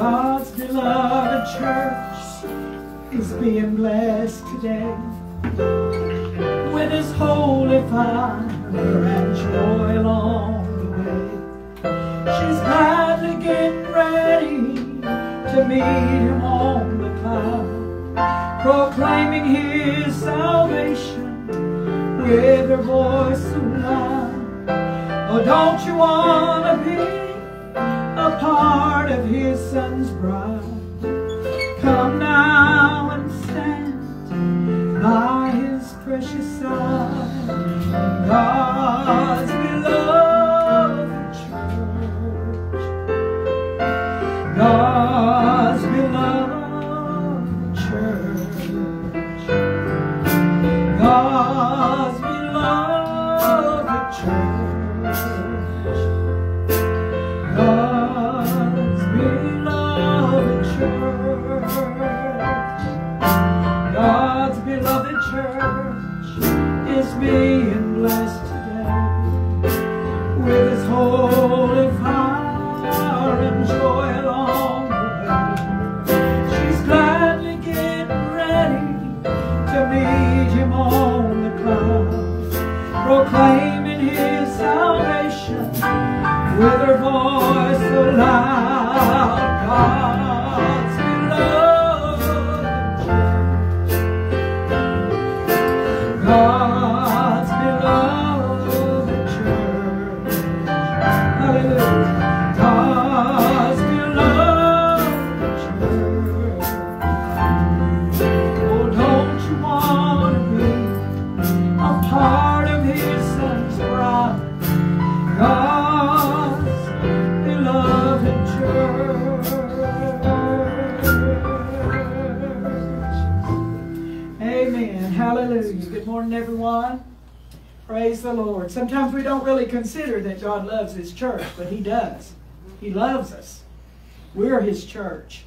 God's beloved church is being blessed today with His holy fire and joy along the way. She's gladly getting ready to meet Him on the cloud, proclaiming His salvation with her voice so loud. Oh, don't you want to be of His Son's bride? Come now and stand by His precious side. Don't really consider that God loves His church, but He does. He loves us. We're His church.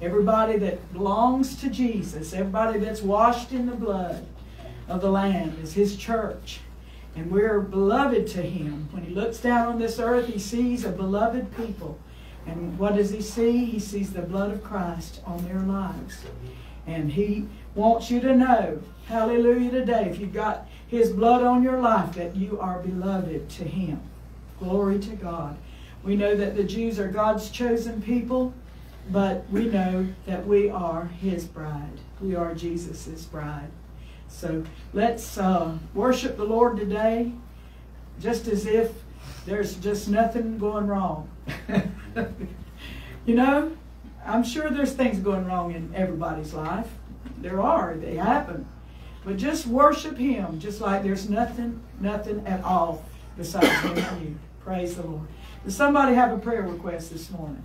Everybody that belongs to Jesus, everybody that's washed in the blood of the Lamb is His church. And we're beloved to Him. When He looks down on this earth, He sees a beloved people. And what does He see? He sees the blood of Christ on their lives. And He wants you to know, hallelujah, today, if you've got His blood on your life, that you are beloved to Him. Glory to God. We know that the Jews are God's chosen people, but we know that we are His bride. We are Jesus' bride. So let's uh, worship the Lord today, just as if there's just nothing going wrong. you know, I'm sure there's things going wrong in everybody's life. There are, they happen. But just worship Him, just like there's nothing, nothing at all besides Him and you. Praise the Lord. Does somebody have a prayer request this morning?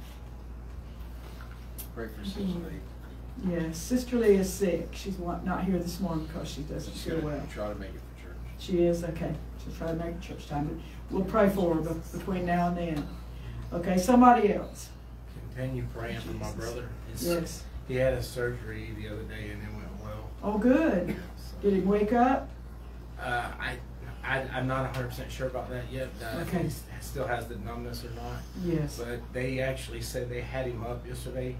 Pray for Sister Lee. Yes, Sister Lee is sick. She's not here this morning because she doesn't She's feel gonna well. try to make it for church. She is, okay. She'll try to make it church time. But we'll pray for her between now and then. Okay, somebody else. Continue praying for my brother. His- Yes. He had a surgery the other day and it went well. Oh, good. Did he wake up? uh, I, I, I'm not 100% sure about that yet. Uh, Okay. He still has the numbness or not. Yes. But they actually said they had him up yesterday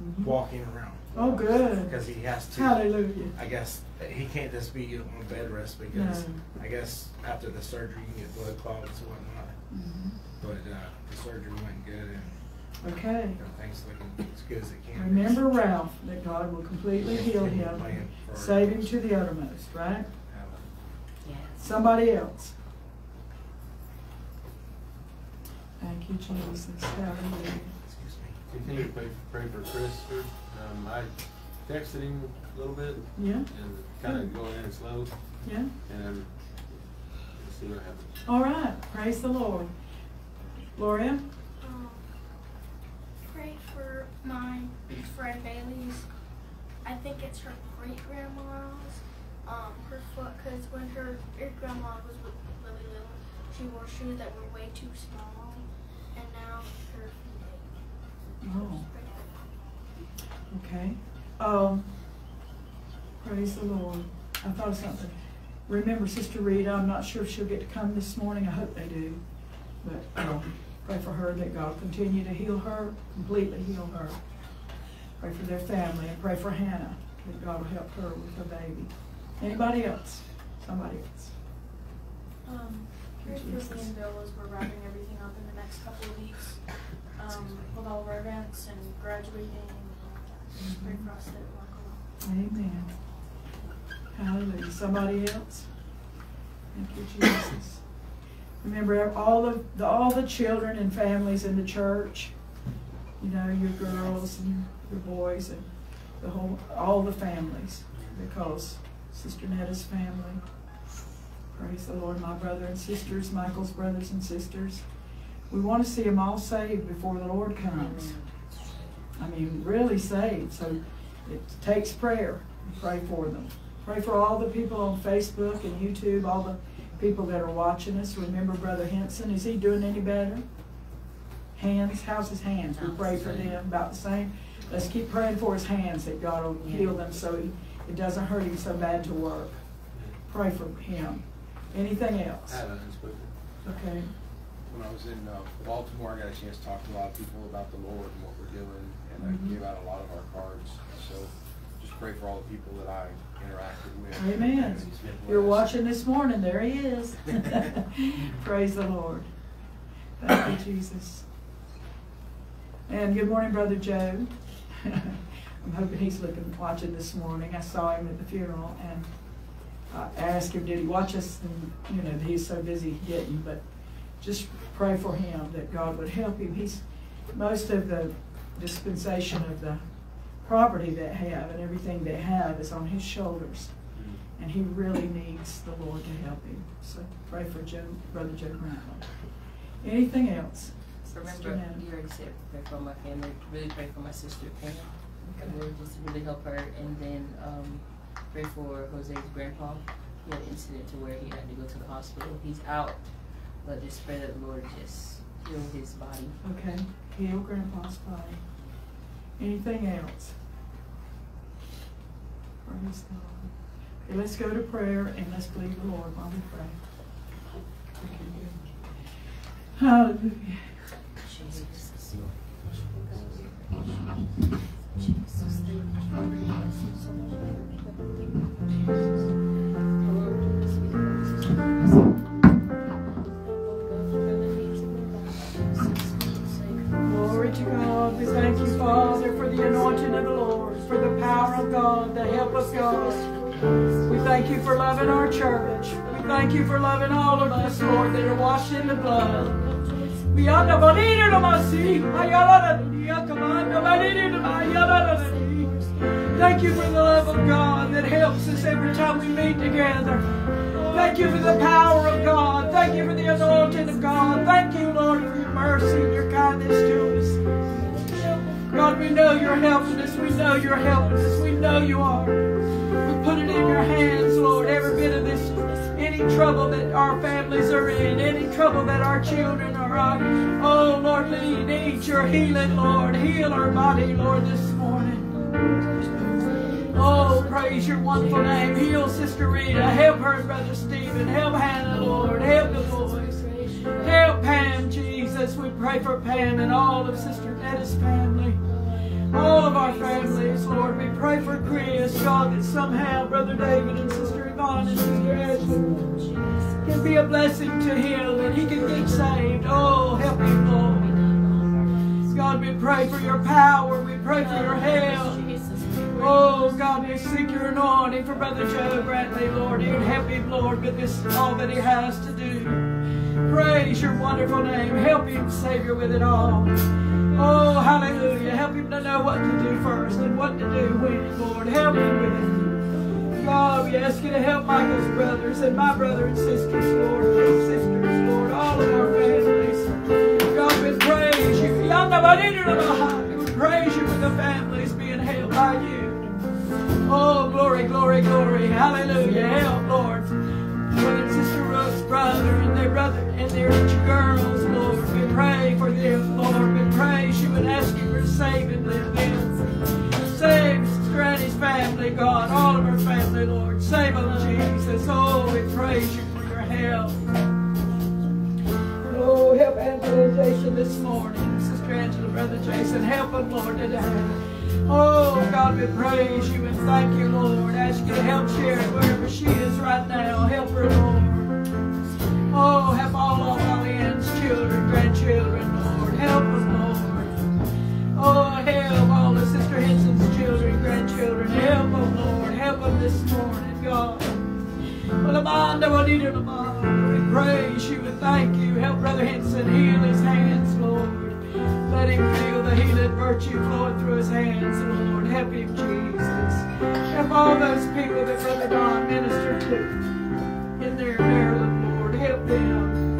Mhm. walking around. Oh, good. Because he has to. Hallelujah. I guess he can't just be on bed rest because No. I guess after the surgery you can get blood clots and whatnot. Mhm. But uh, the surgery went good and Okay. everything's looking as good as it can. Remember Ralph, that God will completely heal him, save him to the uttermost, right? Somebody else. Thank you, Jesus. Hallelujah. Excuse me. Continue to pray, pray for Christopher. Um, I texted him a little bit Yeah, and kind of going in slow, yeah. and um, we'll see what happens. All right. Praise the Lord. Gloria? For my friend Bailey's. I think it's her great grandma's. Um, her foot, because when her, great grandma was really little, she wore shoes that were way too small, and now her feet. Oh, okay. Um, praise the Lord. I thought of something. Remember Sister Rita, I'm not sure if she'll get to come this morning. I hope they do. But um, Pray for her that God will continue to heal her, completely heal her. Pray for their family and pray for Hannah that God will help her with her baby. Anybody else? Somebody else? Um, for me and Bill as we're wrapping everything up in the next couple of weeks. Um, with all of our events and graduating and all that. Just pray for us that it won't go well. Amen. Hallelujah. Somebody else? Thank you, Jesus. Remember all the, the all the children and families in the church. You know, your girls and your boys and the whole all the families. Because Sister Netta's family. Praise the Lord, my brother and sisters, Michael's brothers and sisters. We want to see them all saved before the Lord comes. I mean, really saved. So it takes prayer. Pray for them. Pray for all the people on Facebook and YouTube, all the people that are watching us. Remember Brother Henson. Is he doing any better? Hands? How's his hands? We pray for them about the same. Let's keep praying for his hands that God will heal them so he, it doesn't hurt him so bad to work. Pray for him. Anything else? I have an unspoken. Okay. when I was in uh, Baltimore, I got a chance to talk to a lot of people about the Lord and what we're doing, and Mhm. I gave out a lot of our cards. So just pray for all the people that I interacted with. Amen. You're watching this morning. There he is. Praise the Lord. Thank you, Jesus. And good morning, Brother Joe. I'm hoping he's looking, watching this morning. I saw him at the funeral and I asked him, did he watch us? And, you know, he's so busy getting, but just pray for him that God would help him. He's, most of the dispensation of the property they have and everything they have is on his shoulders. And he really needs the Lord to help him. So pray for Joe, Brother Joe Brantley. Anything else? Remember, Sister Nana? you already said pray for my family. Really pray for my sister Pam. The Lord just really help her, and then um, pray for Jose's grandpa. He had an incident to where he had to go to the hospital. He's out, but just pray that the Lord just heal his body. Okay, heal Grandpa's body. Anything else? Praise God. Okay, let's go to prayer and let's believe the Lord while we pray. Hallelujah. Glory to God. We thank you, Father, for the anointing of the Lord, for the power of God, the help of God. We thank you for loving our church. We thank you for loving all of us, Lord, that are washed in the blood. We are the de Ayala de Dia. Thank you for the love of God that helps us every time we meet together. Thank you for the power of God. Thank you for the anointing of God. Thank you, Lord, for your mercy and your kindness to us. God, we know you're helping us. We know you're helping us. We know you are. We put it in your hands, Lord, every bit of this, any trouble that our families are in, any trouble that our children are in. Oh, Lord, we need your healing, Lord. Heal our body, Lord, this morning. Oh, praise your wonderful name. Heal Sister Rita. Help her Brother Stephen. Help Hannah, Lord. Help the boys. Jesus. We pray for Pam and all of Sister Netta's family. All of our families, Lord. We pray for Chris, God, that somehow Brother David and Sister Yvonne and Sister Ashley can be a blessing to him and he can get saved. Oh, help him, Lord. God, we pray for your power. We pray for your help. Oh, God, we seek your anointing for Brother Joe Brantley, Lord. You help him, Lord, with this, all that he has to do. Praise your wonderful name. Help him, Savior, with it all. Oh, hallelujah. Help him to know what to do first and what to do when, Lord. Help him with it. God, we ask you to help Michael's brothers and my brother and sisters, Lord. Sisters, Lord. All of our families. God, we praise you. We praise you for the families being held by you. Oh, glory, glory, glory. Hallelujah. Help, Lord. Brother and Sister Ruth's brother and their brother and their two girls, Lord. We pray for them, Lord. We pray she and ask you for saving them. Save Granny's family, God. All of our family, Lord. Save them, Jesus. Oh, we praise you for your help. Oh, help congregation this morning. Sister Angela, Brother Jason, help them, Lord, today. Oh, God, we praise you and thank you, Lord. Ask you to help Sharon wherever she is right now. Help her, Lord. Oh, help all of Alien's children, grandchildren, Lord. Help them, Lord. Oh, help all of Sister Henson's children, grandchildren. Help them, Lord. Help them this morning, God. Well, Amanda, what need Amanda? We praise you and thank you. Help Brother Henson heal his hands. Let him feel the healing virtue flowing through his hands, and Lord. Help him, Jesus. Help all those people that Brother Don ministered to in their Maryland, Lord. Help them.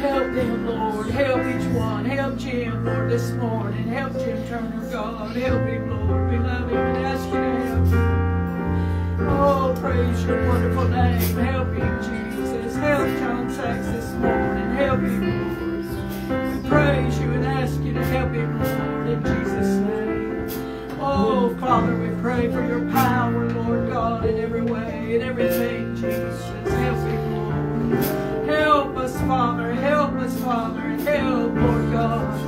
Help them, Lord. Help each one. Help Jim, Lord, this morning. Help Jim Turner, God. Help him, Lord. We love him and ask you to help. Oh, praise your wonderful name. Help him, Jesus. Help John Sachs this morning. Help him. We praise you and ask you to help him, Lord, in Jesus' name. Oh, Father, we pray for your power, Lord God, in every way, in everything, Jesus. Help him, Lord. Help us, Father. Help us, Father. Help, Lord God.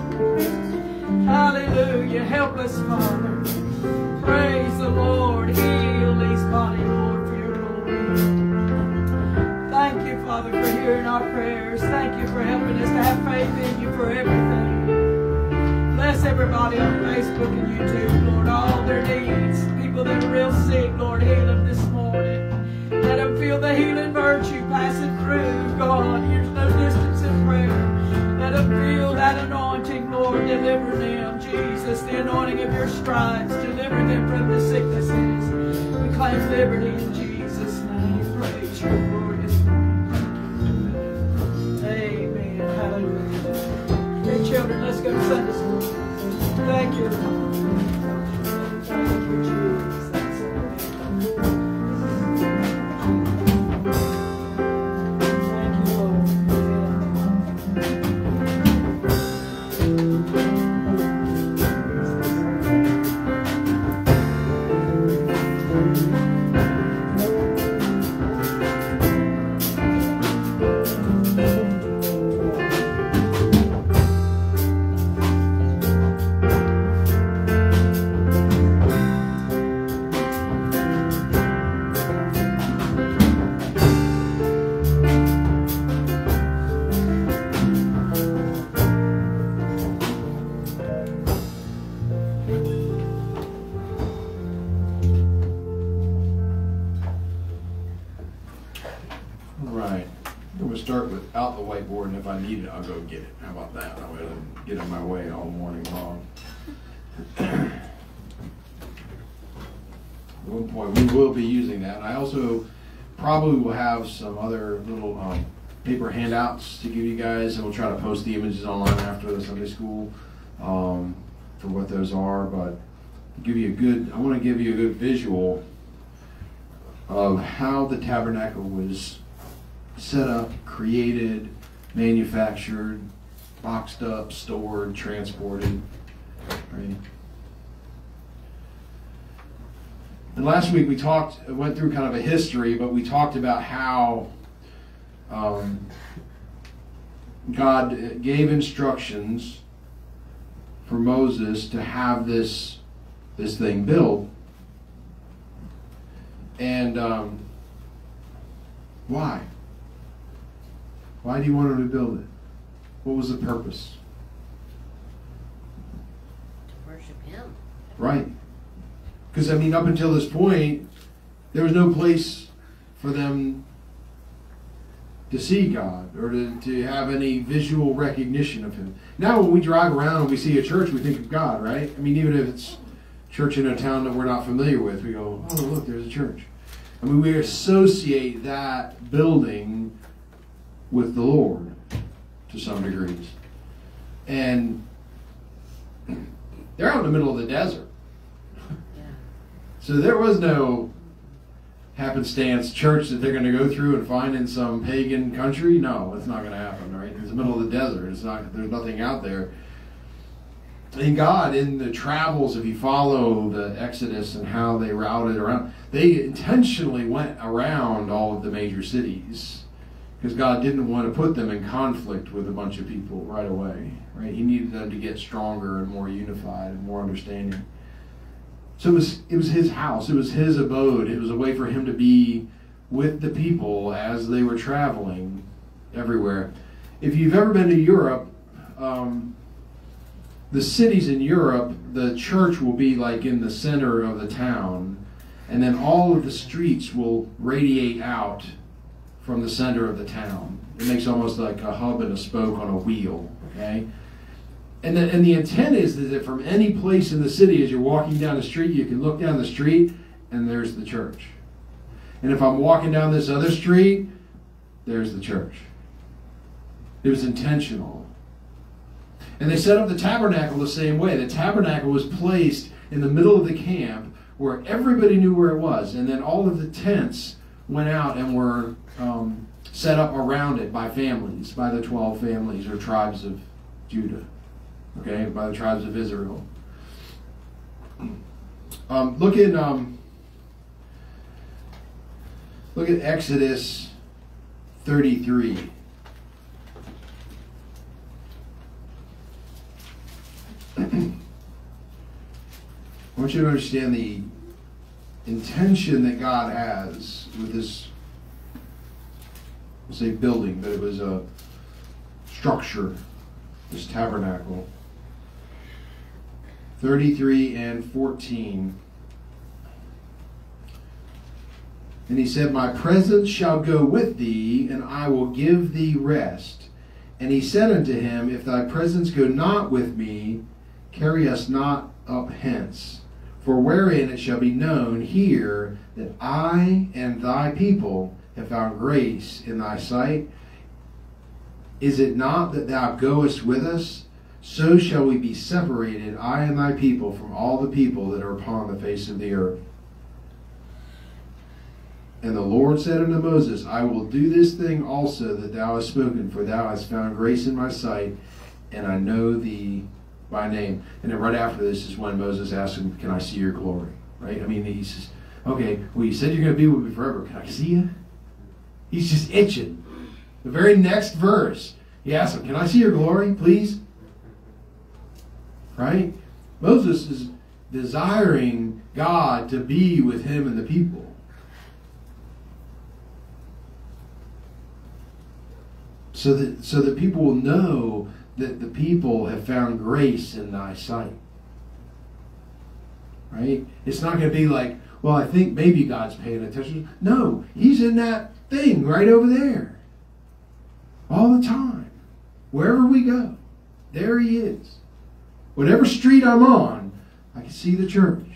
Hallelujah. Help us, Father. Praise the Lord. Heal these bodies, Thank you, Father, for hearing our prayers. Thank you for helping us to have faith in you for everything. Bless everybody on Facebook and YouTube, Lord, all their needs. People that are real sick, Lord, heal them this morning. Let them feel the healing virtue passing through, God. There's no distance in prayer. Let them feel that anointing, Lord. Deliver them, Jesus. The anointing of your stripes. Deliver them from the sicknesses. We claim liberty in Jesus' children, let's go to Sunday school. Thank you. Thank you, whiteboard, and if I need it, I'll go get it. How about that? I will get in my way all morning long. At one point, we will be using that. And I also probably will have some other little um, paper handouts to give you guys, and we'll try to post the images online after the Sunday school um, for what those are. But give you a good. I want to give you a good visual of how the tabernacle was set up, created, manufactured, boxed up, stored, transported. Right? And last week we talked, went through kind of a history, but we talked about how um, God gave instructions for Moses to have this this thing built, and um, why? Why do you want him to build it? What was the purpose? to worship Him. Right. Because, I mean, up until this point, there was no place for them to see God or to, to have any visual recognition of Him. Now, when we drive around and we see a church, we think of God, right? I mean, even if it's church in a town that we're not familiar with, we go, oh, look, there's a church. I mean, we associate that building with the Lord to some degrees. And they're out in the middle of the desert. So there was no happenstance church that they're going to go through and find in some pagan country. No, it's not going to happen, right? It's the middle of the desert. It's not. There's nothing out there. And God, in the travels, if you follow the Exodus and how they routed around, they intentionally went around all of the major cities because God didn't want to put them in conflict with a bunch of people right away. Right? He needed them to get stronger and more unified and more understanding. So it was it was his house. It was his abode. It was a way for him to be with the people as they were traveling everywhere. If you've ever been to Europe, um, the cities in Europe, the church will be like in the center of the town, and then all of the streets will radiate out from the center of the town. It makes almost like a hub and a spoke on a wheel. Okay. And the, and the intent is that from any place in the city, as you're walking down the street, you can look down the street and there's the church. And if I'm walking down this other street, there's the church. It was intentional. And they set up the tabernacle the same way. The tabernacle was placed in the middle of the camp where everybody knew where it was. And then all of the tents went out and were um, set up around it by families, by the 12 families or tribes of Judah, okay, by the tribes of Israel. Um, look at um, look at Exodus 33. I want you to understand the intention that God has with this, we'll say building, but it was a structure, this tabernacle. 33 and 14. And he said, My presence shall go with thee, and I will give thee rest. And he said unto him, If thy presence go not with me, carry us not up hence. For wherein it shall be known here that I and thy people have found grace in thy sight, is it not that thou goest with us? So shall we be separated, I and thy people, from all the people that are upon the face of the earth. And the Lord said unto Moses, I will do this thing also that thou hast spoken, for thou hast found grace in my sight, and I know thee by name. And then right after this is when Moses asks him, Can I see your glory? Right? I mean, he says, Okay, well, you said you're going to be with me forever. Can I see you? He's just itching. The very next verse, he asks him, Can I see your glory, please? Right? Moses is desiring God to be with him and the people. So that so that people will know that the people have found grace in thy sight. Right? It's not going to be like, well, I think maybe God's paying attention. No, He's in that thing right over there. All the time. Wherever we go, there He is. Whatever street I'm on, I can see the church.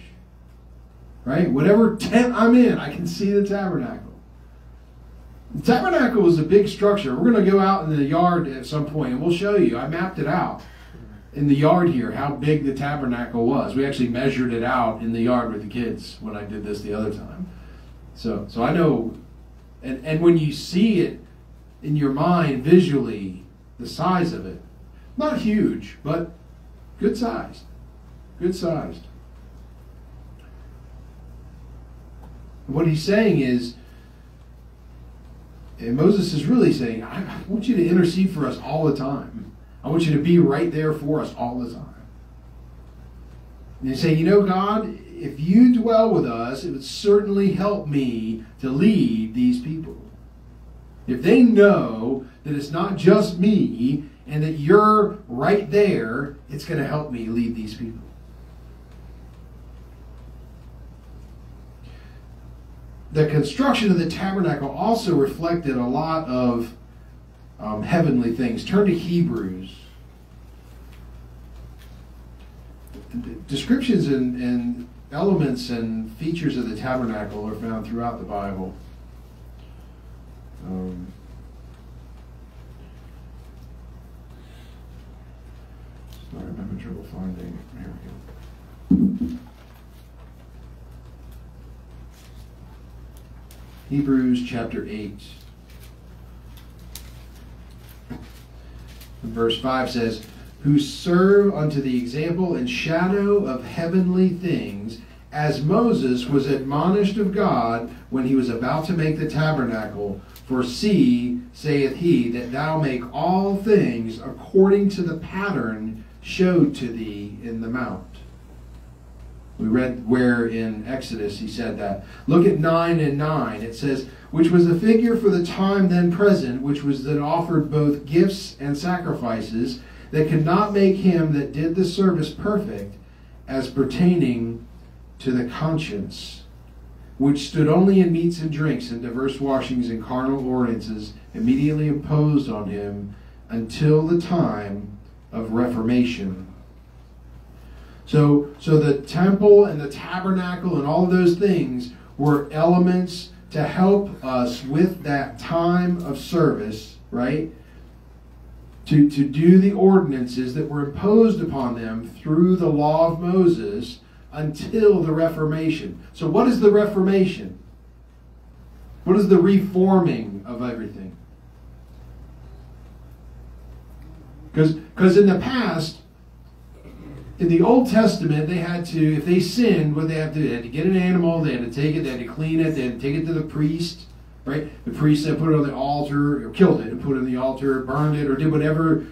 Right? Whatever tent I'm in, I can see the tabernacle. The tabernacle is a big structure. We're going to go out in the yard at some point and we'll show you. I mapped it out in the yard here how big the tabernacle was. We actually measured it out in the yard with the kids when I did this the other time. So so I know and and when you see it in your mind visually the size of it, not huge, but good sized. Good sized. What he's saying is and Moses is really saying, I want you to intercede for us all the time. I want you to be right there for us all the time. And you say, you know, God, if you dwell with us, it would certainly help me to lead these people. If they know that it's not just me and that you're right there, it's going to help me lead these people. The construction of the tabernacle also reflected a lot of um, heavenly things. Turn to Hebrews. Descriptions and, and elements and features of the tabernacle are found throughout the Bible. Um, sorry, I'm having trouble finding. Here we go. Hebrews chapter 8. Verse 5 says, Who serve unto the example and shadow of heavenly things, as Moses was admonished of God when he was about to make the tabernacle. For see, saith he, that thou make all things according to the pattern showed to thee in the mount. We read where in Exodus he said that. Look at 9 and 9. It says, Which was a figure for the time then present, which was that offered both gifts and sacrifices, that could not make him that did the service perfect, as pertaining to the conscience, which stood only in meats and drinks and diverse washings and carnal ordinances immediately imposed on him until the time of reformation. So, so the temple and the tabernacle and all those things were elements to help us with that time of service, right? To, to do the ordinances that were imposed upon them through the law of Moses until the Reformation. So, what is the Reformation? What is the reforming of everything? Because in the past, in the Old Testament, they had to, if they sinned, what they had to do, they had to get an animal, they had to take it, they had to clean it, they had to take it to the priest, right? The priest then put it on the altar, or killed it and put it on the altar, burned it, or did whatever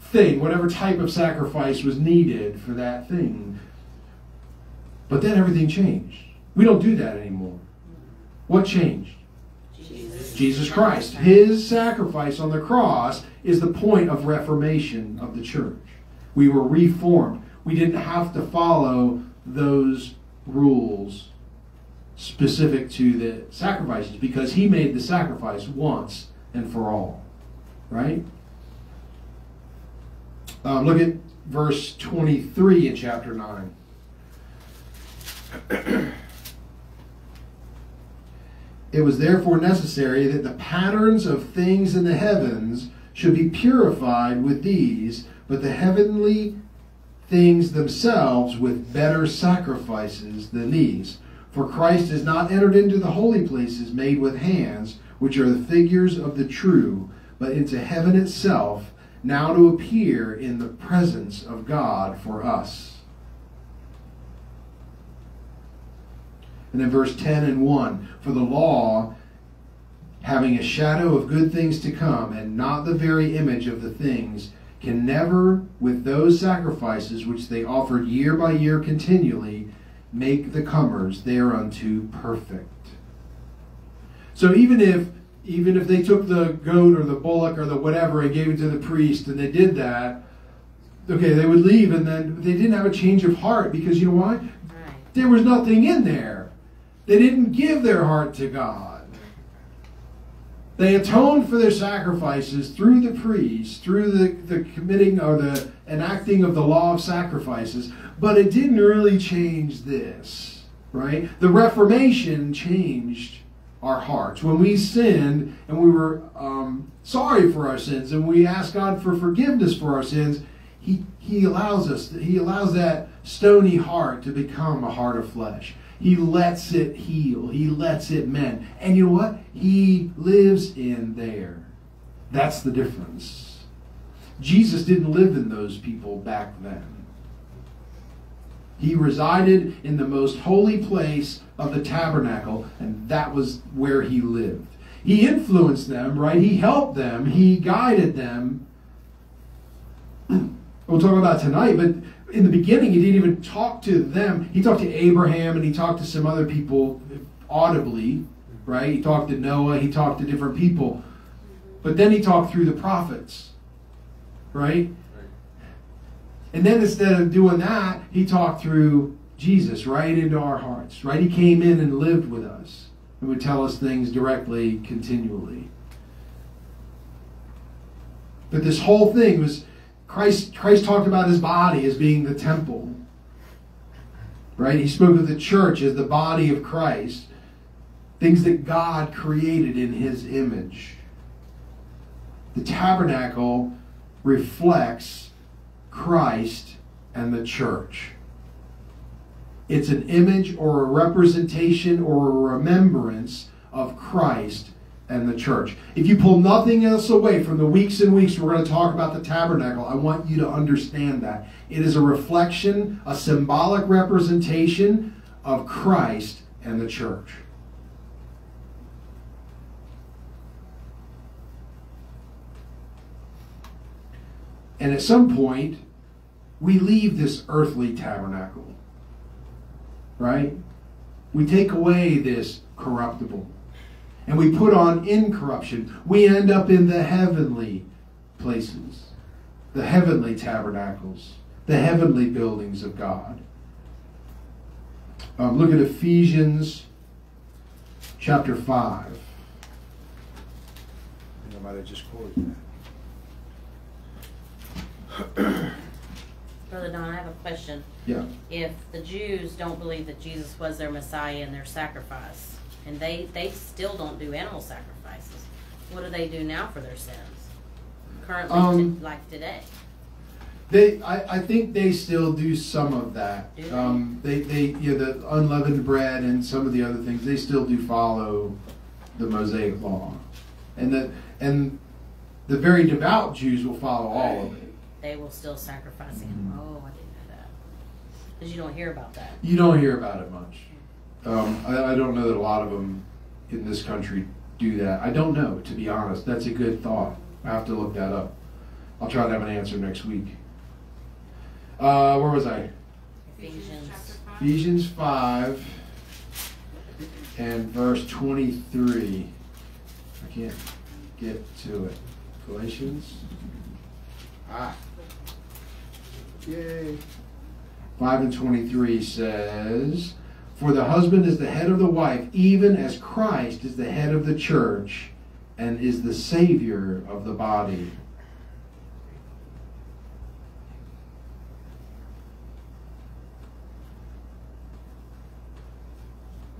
thing, whatever type of sacrifice was needed for that thing. But then everything changed. We don't do that anymore. What changed? Jesus. Jesus Christ. His sacrifice on the cross is the point of reformation of the church. We were reformed. We didn't have to follow those rules specific to the sacrifices because he made the sacrifice once and for all. Right? Um, look at verse 23 in chapter 9. It was therefore necessary that the patterns of things in the heavens should be purified with these, but the heavenly things themselves with better sacrifices than these. For Christ has not entered into the holy places made with hands, which are the figures of the true, but into heaven itself, now to appear in the presence of God for us. And then verse 10 and 1 For the law, having a shadow of good things to come, and not the very image of the things, can never, with those sacrifices which they offered year by year continually, make the comers thereunto perfect. So even if even if they took the goat or the bullock or the whatever and gave it to the priest and they did that, okay, they would leave and then they didn't have a change of heart because you know why? Right. There was nothing in there. They didn't give their heart to God. They atoned for their sacrifices through the priests, through the, the committing or the enacting of the law of sacrifices, but it didn't really change this, right? The Reformation changed our hearts. When we sinned and we were um, sorry for our sins and we asked God for forgiveness for our sins, He, he allows us, He allows that stony heart to become a heart of flesh. He lets it heal. He lets it mend. And you know what? He lives in there. That's the difference. Jesus didn't live in those people back then. He resided in the most holy place of the tabernacle, and that was where he lived. He influenced them, right? He helped them. He guided them. We'll talk about tonight, but in the beginning, he didn't even talk to them. He talked to Abraham and he talked to some other people audibly, right? He talked to Noah, he talked to different people. But then he talked through the prophets, right? And then instead of doing that, he talked through Jesus right into our hearts, right? He came in and lived with us and would tell us things directly, continually. But this whole thing was Christ, Christ talked about his body as being the temple. Right? He spoke of the church as the body of Christ. Things that God created in his image. The tabernacle reflects Christ and the church. It's an image or a representation or a remembrance of Christ and the church. If you pull nothing else away from the weeks and weeks we're going to talk about the tabernacle, I want you to understand that. It is a reflection, a symbolic representation of Christ and the church. And at some point, we leave this earthly tabernacle, right? We take away this corruptible and we put on incorruption. We end up in the heavenly places, the heavenly tabernacles, the heavenly buildings of God. Um, look at Ephesians chapter 5. I might have just quoted that. Brother Don, I have a question. Yeah. If the Jews don't believe that Jesus was their Messiah and their sacrifice, and they, they still don't do animal sacrifices, what do they do now for their sins? Currently, Um, to, like today? They, I, I think they still do some of that. They? Um, they, they, you know, the unleavened bread and some of the other things. They still do follow the Mosaic law, and the and the very devout Jews will follow all of it. They will still sacrifice Mm-hmm. Oh, I didn't know that. Because you don't hear about that. You don't hear about it much. Um, I, I don't know that a lot of them in this country do that. I don't know, to be honest. That's a good thought. I have to look that up. I'll try to have an answer next week. Uh, where was I? Ephesians. Ephesians 5 and verse 23. I can't get to it. Galatians. Ah, Yay. 5 and 23 says, For the husband is the head of the wife, even as Christ is the head of the church and is the Savior of the body.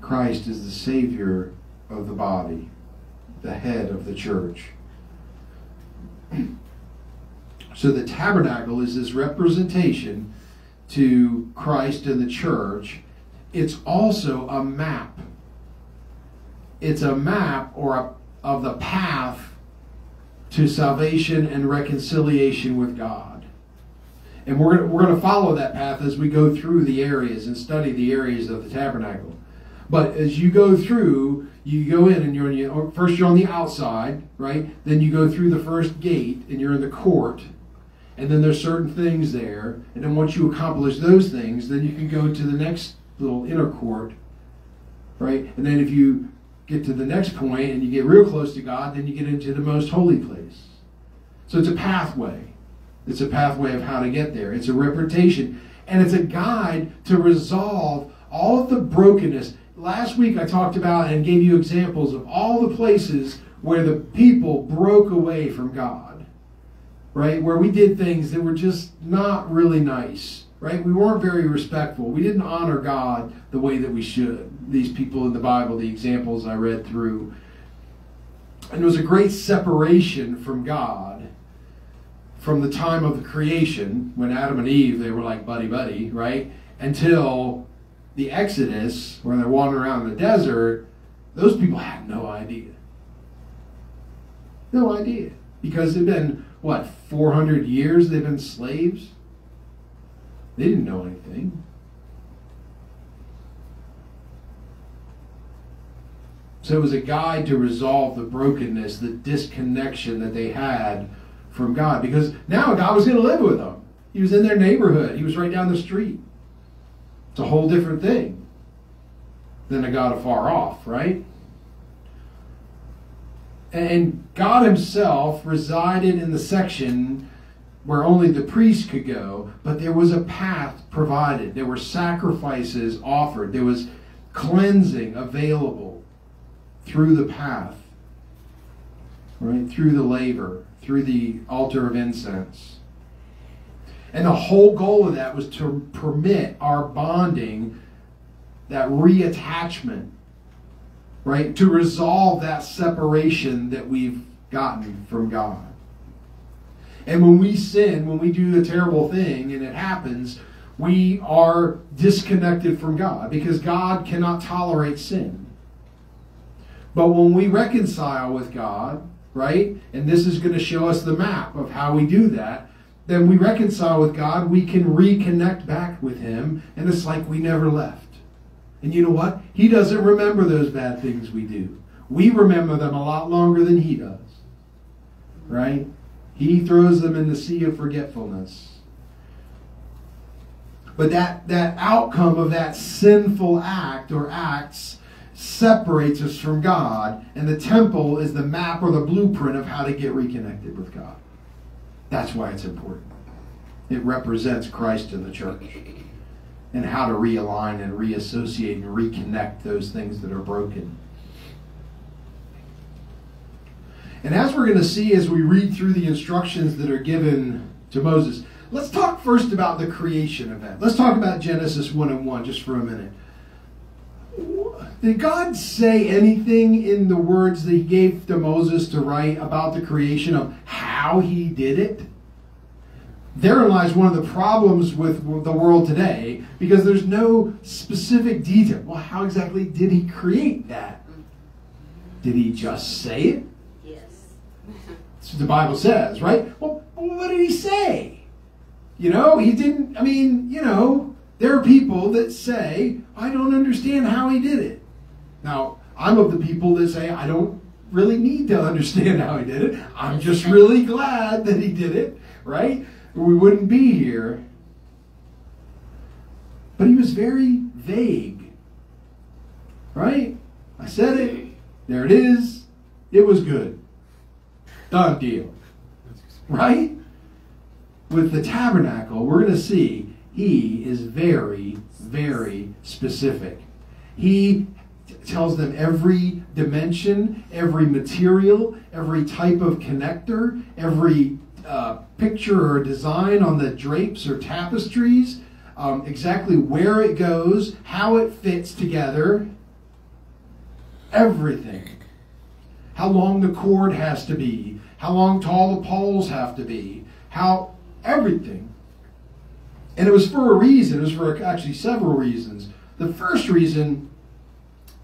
Christ is the Savior of the body, the head of the church. So the tabernacle is this representation to Christ and the church. It's also a map. It's a map or a, of the path to salvation and reconciliation with God. And we're, we're going to follow that path as we go through the areas and study the areas of the tabernacle. But as you go through, you go in and you're, or first you're on the outside, right? Then you go through the first gate and you're in the court. And then there's certain things there. And then once you accomplish those things, then you can go to the next little inner court, right? And then if you get to the next point and you get real close to God, then you get into the most holy place. So it's a pathway. It's a pathway of how to get there. It's a reputation. And it's a guide to resolve all of the brokenness. Last week I talked about and gave you examples of all the places where the people broke away from God, right? Where we did things that were just not really nice, right? We weren't very respectful. We didn't honor God the way that we should. These people in the Bible, the examples I read through. And there was a great separation from God from the time of the creation, when Adam and Eve, they were like buddy buddy, right? Until the Exodus, where they're wandering around in the desert, those people had no idea. No idea. Because they've been, what, 400 years they've been slaves? They didn't know anything. So it was a guide to resolve the brokenness, the disconnection that they had from God. Because now God was going to live with them. He was in their neighborhood, He was right down the street. It's a whole different thing than a God afar off, right? And God Himself resided in the section where only the priest could go, but there was a path provided. There were sacrifices offered. There was cleansing available through the path, right? Through the laver, through the altar of incense. And the whole goal of that was to permit our bonding, that reattachment, right? To resolve that separation that we've gotten from God. And when we sin, when we do a terrible thing and it happens, we are disconnected from God because God cannot tolerate sin. But when we reconcile with God, right, and this is going to show us the map of how we do that, then we reconcile with God, we can reconnect back with Him, and it's like we never left. And you know what? He doesn't remember those bad things we do. We remember them a lot longer than He does. Right? He throws them in the sea of forgetfulness. But that, that outcome of that sinful act or acts separates us from God, and the temple is the map or the blueprint of how to get reconnected with God. That's why it's important. It represents Christ in the church and how to realign and reassociate and reconnect those things that are broken. And as we're going to see as we read through the instructions that are given to Moses, let's talk first about the creation event. Let's talk about Genesis 1 and 1 just for a minute. Did God say anything in the words that he gave to Moses to write about the creation of how he did it? Therein lies one of the problems with the world today because there's no specific detail. Well, how exactly did he create that? Did he just say it? That's what the Bible says, right? Well, what did he say? You know, he didn't, I mean, you know, there are people that say, I don't understand how he did it. Now, I'm of the people that say, I don't really need to understand how he did it. I'm just really glad that he did it, right? We wouldn't be here. But he was very vague, right? I said it. There it is. It was good. Done deal. Right? With the tabernacle, we're going to see he is very, very specific. He tells them every dimension, every material, every type of connector, every uh, picture or design on the drapes or tapestries, um, exactly where it goes, how it fits together, everything. How long the cord has to be, how long tall the poles have to be, how everything. And it was for a reason, it was for actually several reasons. The first reason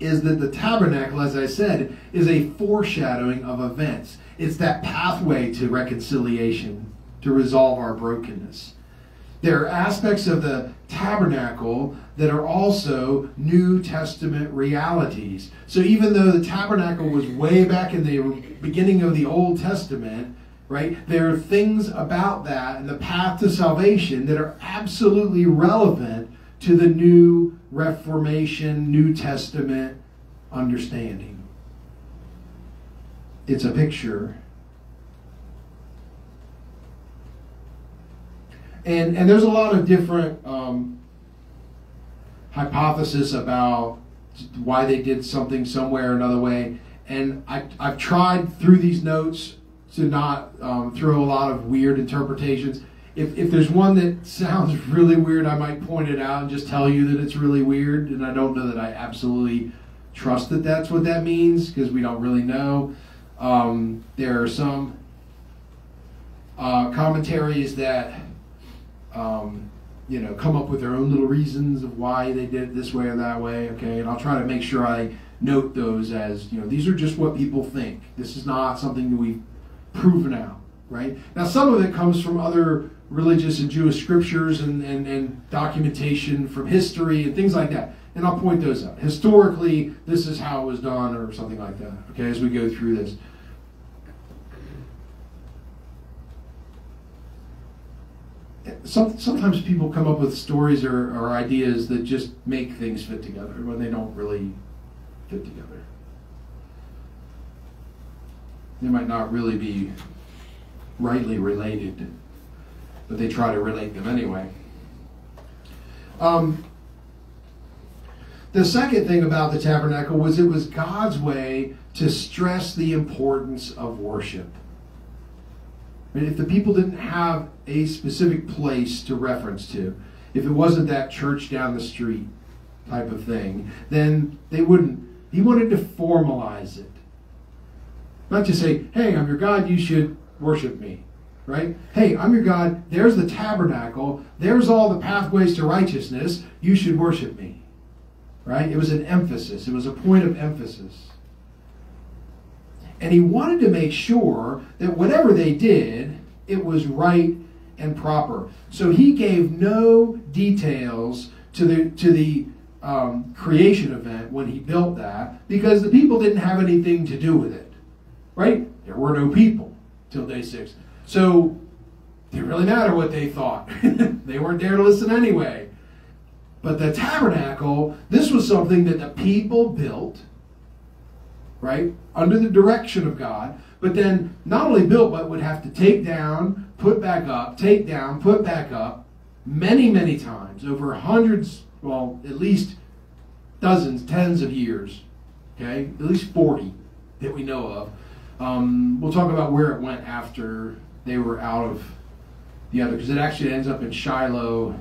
is that the tabernacle, as I said, is a foreshadowing of events. It's that pathway to reconciliation, to resolve our brokenness. There are aspects of the tabernacle that are also New Testament realities. So even though the tabernacle was way back in the beginning of the Old Testament, right, there are things about that and the path to salvation that are absolutely relevant to the new Reformation, New Testament understanding. It's a picture. And, and there's a lot of different um, hypothesis about why they did something somewhere or another way. And I, I've tried through these notes to not um, throw a lot of weird interpretations. If, if there's one that sounds really weird, I might point it out and just tell you that it's really weird. And I don't know that I absolutely trust that that's what that means because we don't really know. Um, there are some uh, commentaries that um, you know come up with their own little reasons of why they did it this way or that way. Okay, and I'll try to make sure I note those as you know these are just what people think. This is not something that we've proven out. Right now, some of it comes from other religious and Jewish scriptures and, and, and documentation from history and things like that and I'll point those out. Historically, this is how it was done, or something like that. Okay, as we go through this. Some, sometimes people come up with stories or, or ideas that just make things fit together when they don't really fit together. They might not really be rightly related, but they try to relate them anyway. Um, the second thing about the tabernacle was it was God's way to stress the importance of worship. Mean, if the people didn't have a specific place to reference to, if it wasn't that church down the street type of thing, then they wouldn't. He wanted to formalize it. Not just say, hey, I'm your God, you should worship me. Right? Hey, I'm your God, there's the tabernacle, there's all the pathways to righteousness, you should worship me right? It was an emphasis, it was a point of emphasis. And he wanted to make sure that whatever they did, it was right and proper. So he gave no details to the to the um, creation event when he built that because the people didn't have anything to do with it, right? There were no people till day six. So it didn't really matter what they thought. they weren't there to listen anyway. But the tabernacle, this was something that the people built, right, under the direction of God, but then not only built, but would have to take down, put back up, take down, put back up, many, many times, over hundreds, well, at least dozens, tens of years, okay, at least 40 that we know of. Um, we'll talk about where it went after they were out of the other, because it actually ends up in Shiloh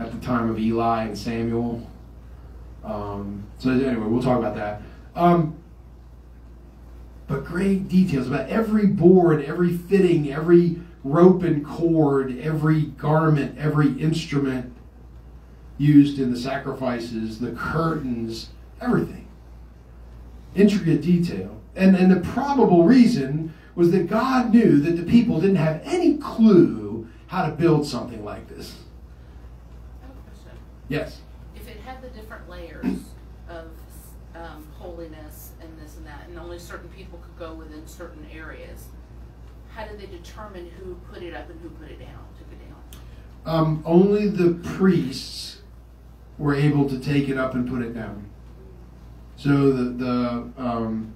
at the time of Eli and Samuel. Um, so anyway, we'll talk about that. Um, but great details about every board, every fitting, every rope and cord, every garment, every instrument used in the sacrifices, the curtains, everything. Intricate detail. And, and the probable reason was that God knew that the people didn't have any clue how to build something like this. I have a question. Yes. If it had the different layers of um, holiness and this and that, and only certain people could go within certain areas, how did they determine who put it up and who put it down, took it down? Um, only the priests were able to take it up and put it down. So the the um,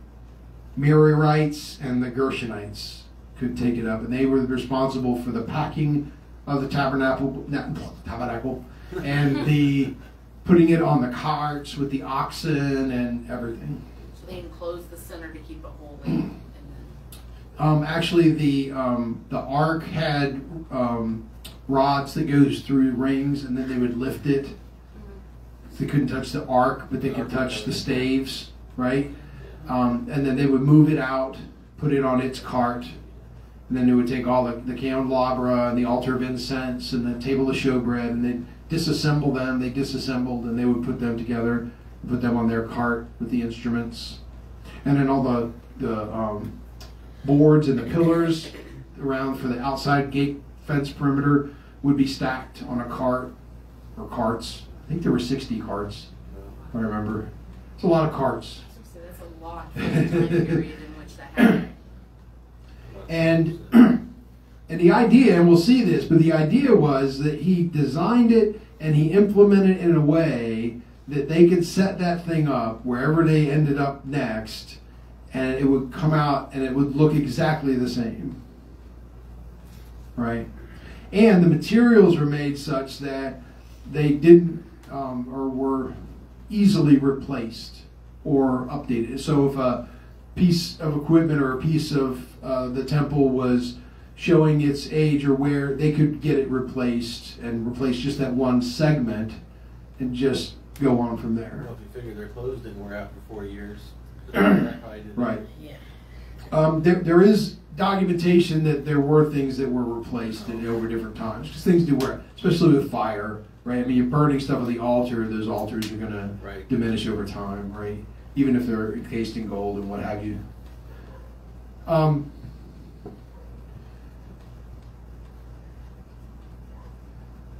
and the Gershonites could take it up, and they were responsible for the packing of the tabernacle, tabernacle, and the putting it on the carts with the oxen and everything. So they enclosed the center to keep it holy, and then Um, actually, the um, the ark had um, rods that goes through rings, and then they would lift it. They couldn't touch the ark, but they could touch the staves, right? Um, and then they would move it out, put it on its cart, and then they would take all the, the candelabra and the altar of incense and the table of showbread, and they'd disassemble them. They disassembled, and they would put them together, put them on their cart with the instruments, and then all the the um, boards and the pillars around for the outside gate fence perimeter would be stacked on a cart or carts. I think there were 60 carts, if I remember. It's a lot of carts. so that's a lot for the time period in which that happened. And and the idea, and we'll see this, but the idea was that he designed it and he implemented it in a way that they could set that thing up wherever they ended up next, and it would come out and it would look exactly the same. Right? And the materials were made such that they didn't um, or were easily replaced or updated. So if a piece of equipment or a piece of uh, the temple was showing its age or where they could get it replaced and replace just that one segment and just go on from there. Well, if you figure their clothes didn't wear out for four years. that probably didn't- Right. Yeah. Um, there, there is documentation that there were things that were replaced in, over different times because things do wear, especially with fire, right? I mean, you're burning stuff on the altar; those altars are going to diminish over time, right? Even if they're encased in gold and what have you. Um,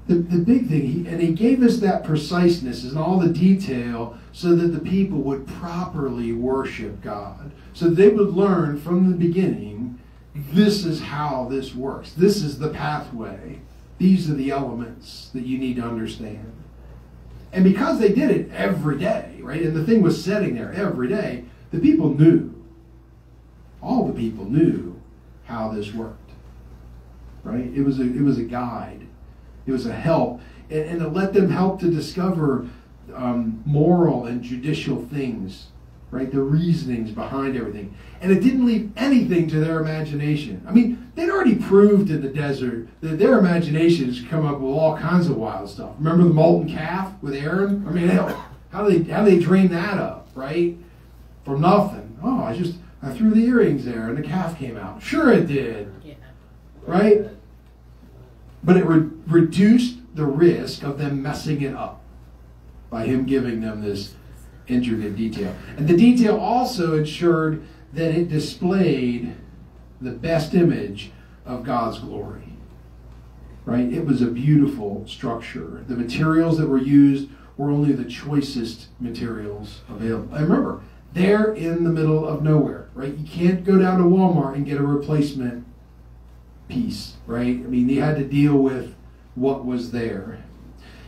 the, the big thing, he, and he gave us that preciseness and all the detail so that the people would properly worship God. So they would learn from the beginning this is how this works, this is the pathway, these are the elements that you need to understand. And because they did it every day, right, and the thing was setting there every day, the people knew. All the people knew how this worked. Right? It was a it was a guide. It was a help, and, and it let them help to discover um, moral and judicial things, right? The reasonings behind everything, and it didn't leave anything to their imagination. I mean, they'd already proved in the desert that their imaginations come up with all kinds of wild stuff. Remember the molten calf with Aaron? I mean, how do they how do they dream that up, right? From nothing. Oh, I just I threw the earrings there, and the calf came out. Sure, it did. Yeah. Right? But it re- reduced the risk of them messing it up by him giving them this intricate detail. And the detail also ensured that it displayed the best image of God's glory. Right? It was a beautiful structure. The materials that were used were only the choicest materials available. And remember, they're in the middle of nowhere, right? You can't go down to Walmart and get a replacement piece, right? I mean, they had to deal with what was there.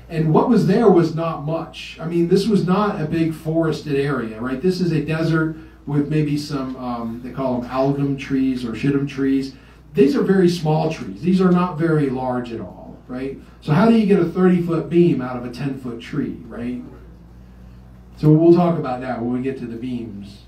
And what was there was not much. I mean, this was not a big forested area, right? This is a desert with maybe some, um, they call them algum trees or shittim trees. These are very small trees. These are not very large at all, right? So, how do you get a 30 foot beam out of a 10 foot tree, right? So, we'll talk about that when we get to the beams.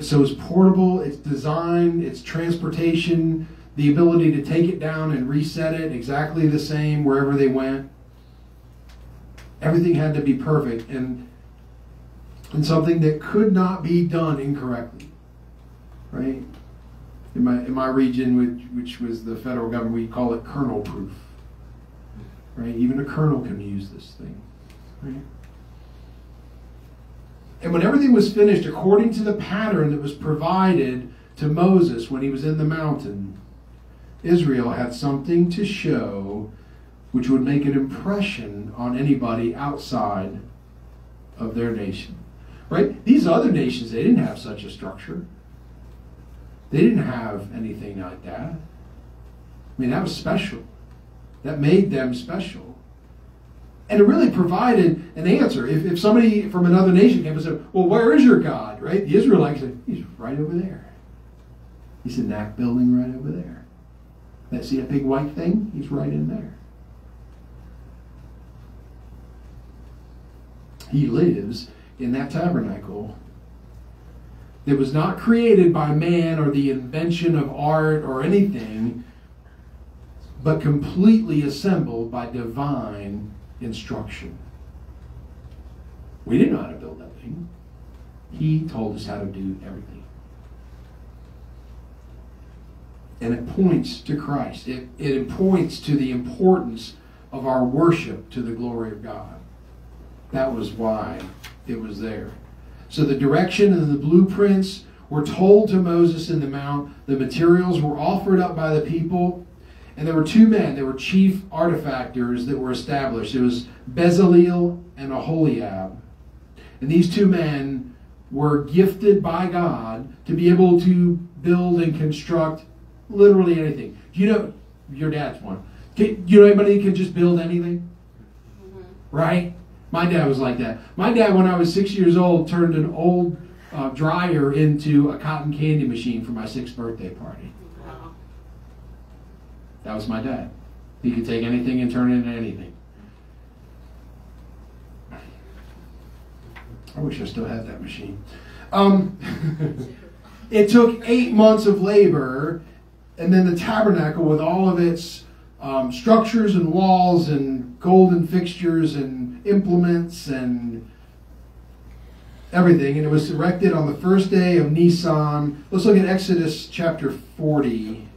So, it's portable, it's design, it's transportation the ability to take it down and reset it exactly the same wherever they went. Everything had to be perfect and and something that could not be done incorrectly. Right? In my in my region which which was the federal government, we call it colonel proof. Right? Even a colonel can use this thing. Right? And when everything was finished according to the pattern that was provided to Moses when he was in the mountain, Israel had something to show which would make an impression on anybody outside of their nation. Right? These other nations, they didn't have such a structure. They didn't have anything like that. I mean, that was special. That made them special. And it really provided an answer. If, if somebody from another nation came and said, Well, where is your God? Right? The Israelites said, He's right over there. He's in that building right over there. That see that big white thing? He's right in there. He lives in that tabernacle that was not created by man or the invention of art or anything, but completely assembled by divine instruction. We didn't know how to build that thing. He told us how to do everything. And it points to Christ. It, it points to the importance of our worship to the glory of God. That was why it was there. So the direction and the blueprints were told to Moses in the mount. The materials were offered up by the people. And there were two men, there were chief artifactors that were established. It was Bezaleel and Aholiab. And these two men were gifted by God to be able to build and construct literally anything. You know, your dad's one. Can, you know anybody can just build anything? Mm-hmm. Right? My dad was like that. My dad, when I was six years old, turned an old uh, dryer into a cotton candy machine for my sixth birthday party. Wow. That was my dad. He could take anything and turn it into anything. I wish I still had that machine. Um, it took eight months of labor and then the tabernacle with all of its um, structures and walls and golden fixtures and implements and everything. And it was erected on the first day of Nisan. Let's look at Exodus chapter 40.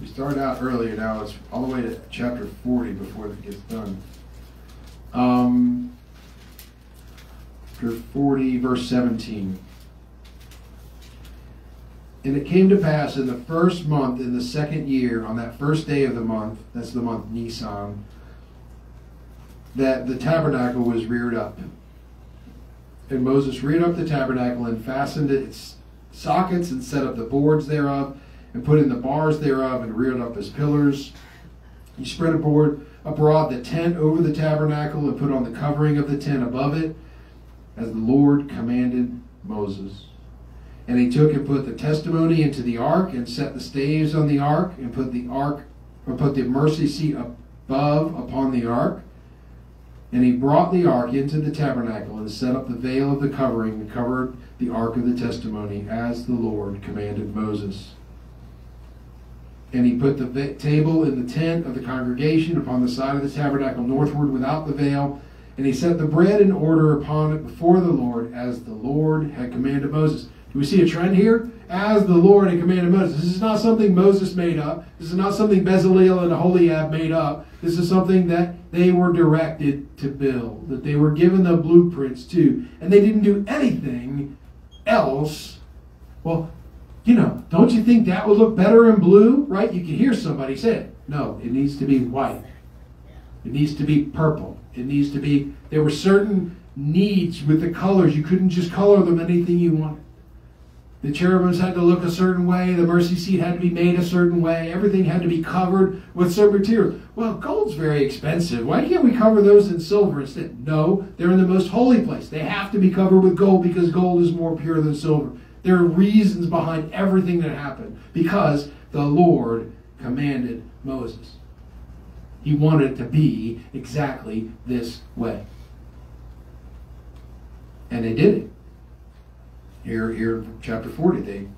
we started out earlier, now it's all the way to chapter 40 before it gets done. Um, chapter 40, verse 17. And it came to pass in the first month, in the second year, on that first day of the month, that's the month Nisan, that the tabernacle was reared up. And Moses reared up the tabernacle and fastened its sockets and set up the boards thereof and put in the bars thereof and reared up his pillars. He spread a board abroad the tent over the tabernacle and put on the covering of the tent above it, as the Lord commanded Moses. And he took and put the testimony into the ark and set the staves on the ark and put the ark or put the mercy seat above upon the ark. And he brought the ark into the tabernacle and set up the veil of the covering and covered the ark of the testimony as the Lord commanded Moses. And he put the table in the tent of the congregation upon the side of the tabernacle northward without the veil. And he set the bread in order upon it before the Lord, as the Lord had commanded Moses. Do we see a trend here? As the Lord had commanded Moses. This is not something Moses made up. This is not something Bezaleel and Aholiab made up. This is something that they were directed to build, that they were given the blueprints to. And they didn't do anything else. Well, you know, don't you think that would look better in blue? Right? You can hear somebody say it. No, it needs to be white. It needs to be purple. It needs to be. There were certain needs with the colors. You couldn't just color them anything you wanted. The cherubims had to look a certain way. The mercy seat had to be made a certain way. Everything had to be covered with certain material. Well, gold's very expensive. Why can't we cover those in silver instead? No, they're in the most holy place. They have to be covered with gold because gold is more pure than silver. There are reasons behind everything that happened because the Lord commanded Moses. He wanted it to be exactly this way. And they did it. Here, here in chapter 40, they.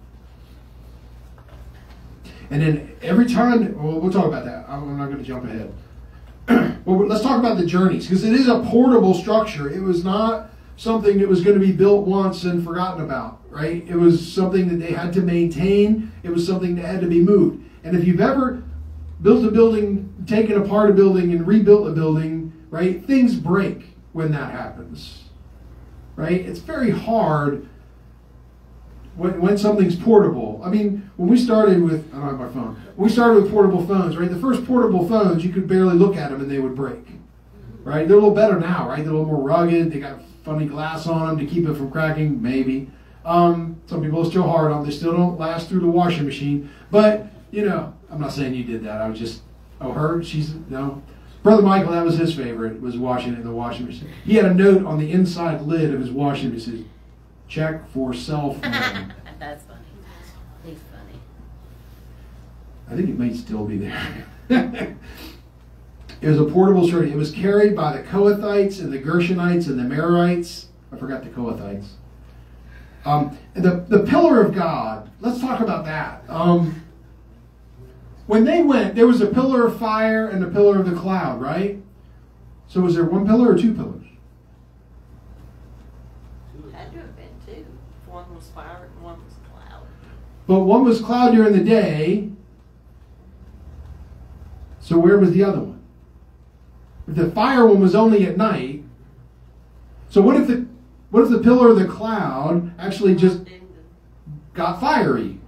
And then every time, well, we'll talk about that. I'm not going to jump ahead. well, let's talk about the journeys because it is a portable structure. It was not something that was going to be built once and forgotten about, right? It was something that they had to maintain. It was something that had to be moved. And if you've ever built a building, taken apart a building, and rebuilt a building, right, things break when that happens, right? It's very hard when, when something's portable. I mean, when we started with, I don't have my phone. When we started with portable phones, right? The first portable phones, you could barely look at them and they would break, right? They're a little better now, right? They're a little more rugged. They got funny glass on them to keep it from cracking, maybe. Um, some people are still hard on. They still don't last through the washing machine. But you know, I'm not saying you did that. I was just, oh, her, she's no. Brother Michael, that was his favorite. Was washing in the washing machine. He had a note on the inside lid of his washing machine. Check for self. That's funny. He's funny. I think it may still be there. it was a portable shirt. It was carried by the Kohathites and the Gershonites and the Merarites. I forgot the Kohathites. Um, the, the pillar of God, let's talk about that. Um, when they went, there was a pillar of fire and a pillar of the cloud, right? So was there one pillar or two pillars? Had to have been two. One was fire and one was cloud. But one was cloud during the day. So where was the other one? If the fire one was only at night. So what if the what if the pillar of the cloud actually just got fiery?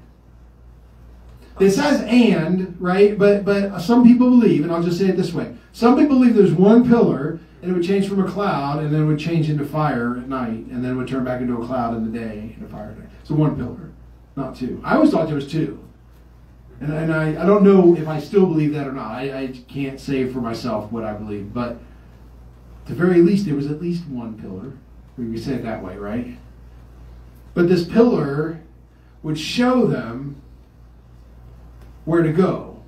It says and, right? But but some people believe, and I'll just say it this way: some people believe there's one pillar, and it would change from a cloud, and then it would change into fire at night, and then it would turn back into a cloud in the day, and a fire at night. So one pillar, not two. I always thought there was two, and, and I, I don't know if I still believe that or not. I, I can't say for myself what I believe, but at the very least, there was at least one pillar. We say it that way, right? But this pillar would show them where to go.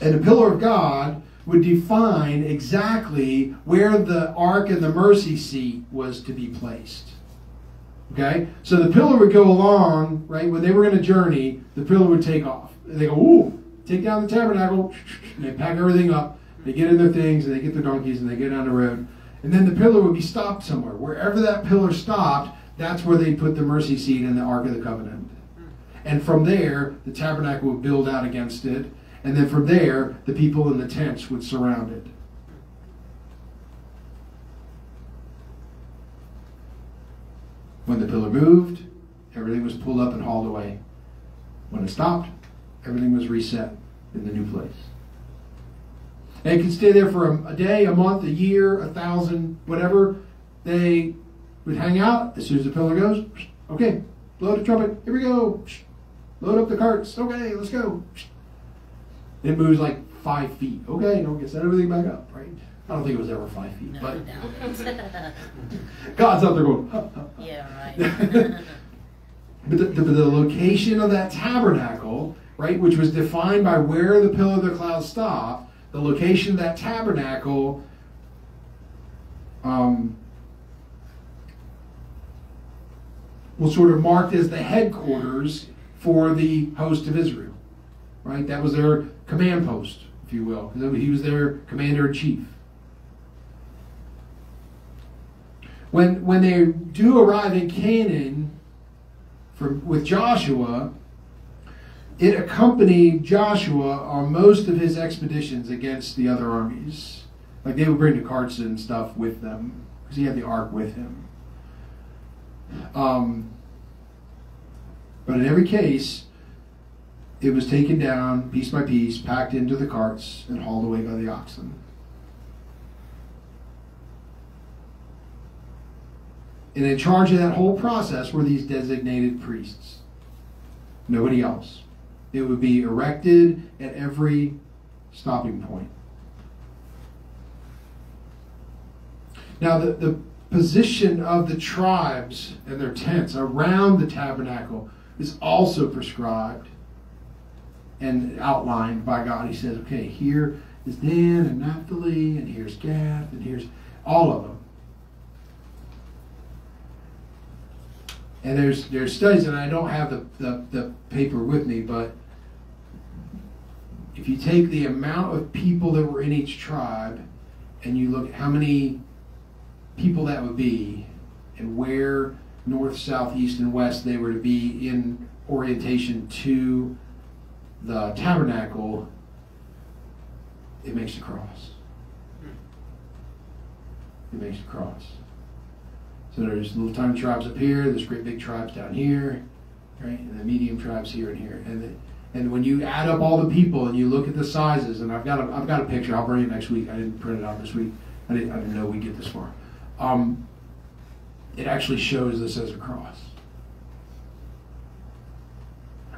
And the pillar of God would define exactly where the ark and the mercy seat was to be placed. Okay? So the pillar would go along, right? When they were in a journey, the pillar would take off. And they go, ooh, take down the tabernacle, and they pack everything up. They get in their things, and they get their donkeys, and they get on the road. And then the pillar would be stopped somewhere. Wherever that pillar stopped, that's where they put the mercy seat and the Ark of the Covenant. And from there, the tabernacle would build out against it. And then from there, the people in the tents would surround it. When the pillar moved, everything was pulled up and hauled away. When it stopped, everything was reset in the new place. It could stay there for a, a, day, a month, a year, a thousand, whatever. They would hang out. As soon as the pillar goes, okay, blow the trumpet. Here we go. Load up the carts. Okay, let's go. It moves like five feet. Okay, don't get set everything back up, right? I don't think it was ever five feet, No, but no. God's out there going. "Huh, huh, huh." yeah, right. But the, the, the location of that tabernacle, right, which was defined by where the pillar of the cloud stopped, the location of that tabernacle um, was sort of marked as the headquarters for the host of Israel, right? That was their command post, if you will. He was their commander in chief. When, when they do arrive in Canaan for, with Joshua, it accompanied Joshua on most of his expeditions against the other armies. Like they would bring the carts and stuff with them because he had the ark with him. Um, but in every case, it was taken down piece by piece, packed into the carts, and hauled away by the oxen. And in charge of that whole process were these designated priests. Nobody else. It would be erected at every stopping point. Now, the, the position of the tribes and their tents around the tabernacle is also prescribed and outlined by God. He says, okay, here is Dan and Naphtali, and here's Gad, and here's all of them. And there's there's studies, and I don't have the, the, the paper with me, but if you take the amount of people that were in each tribe and you look at how many people that would be and where north, south, east, and west they were to be in orientation to the tabernacle, it makes a cross. It makes a cross. So there's little tiny tribes up here, there's great big tribes down here, right? And the medium tribes here and here. And the, and when you add up all the people and you look at the sizes, and I've got a, I've got a picture. I'll bring it next week. I didn't print it out this week. I didn't, I didn't know we'd get this far. Um, it actually shows this as a cross.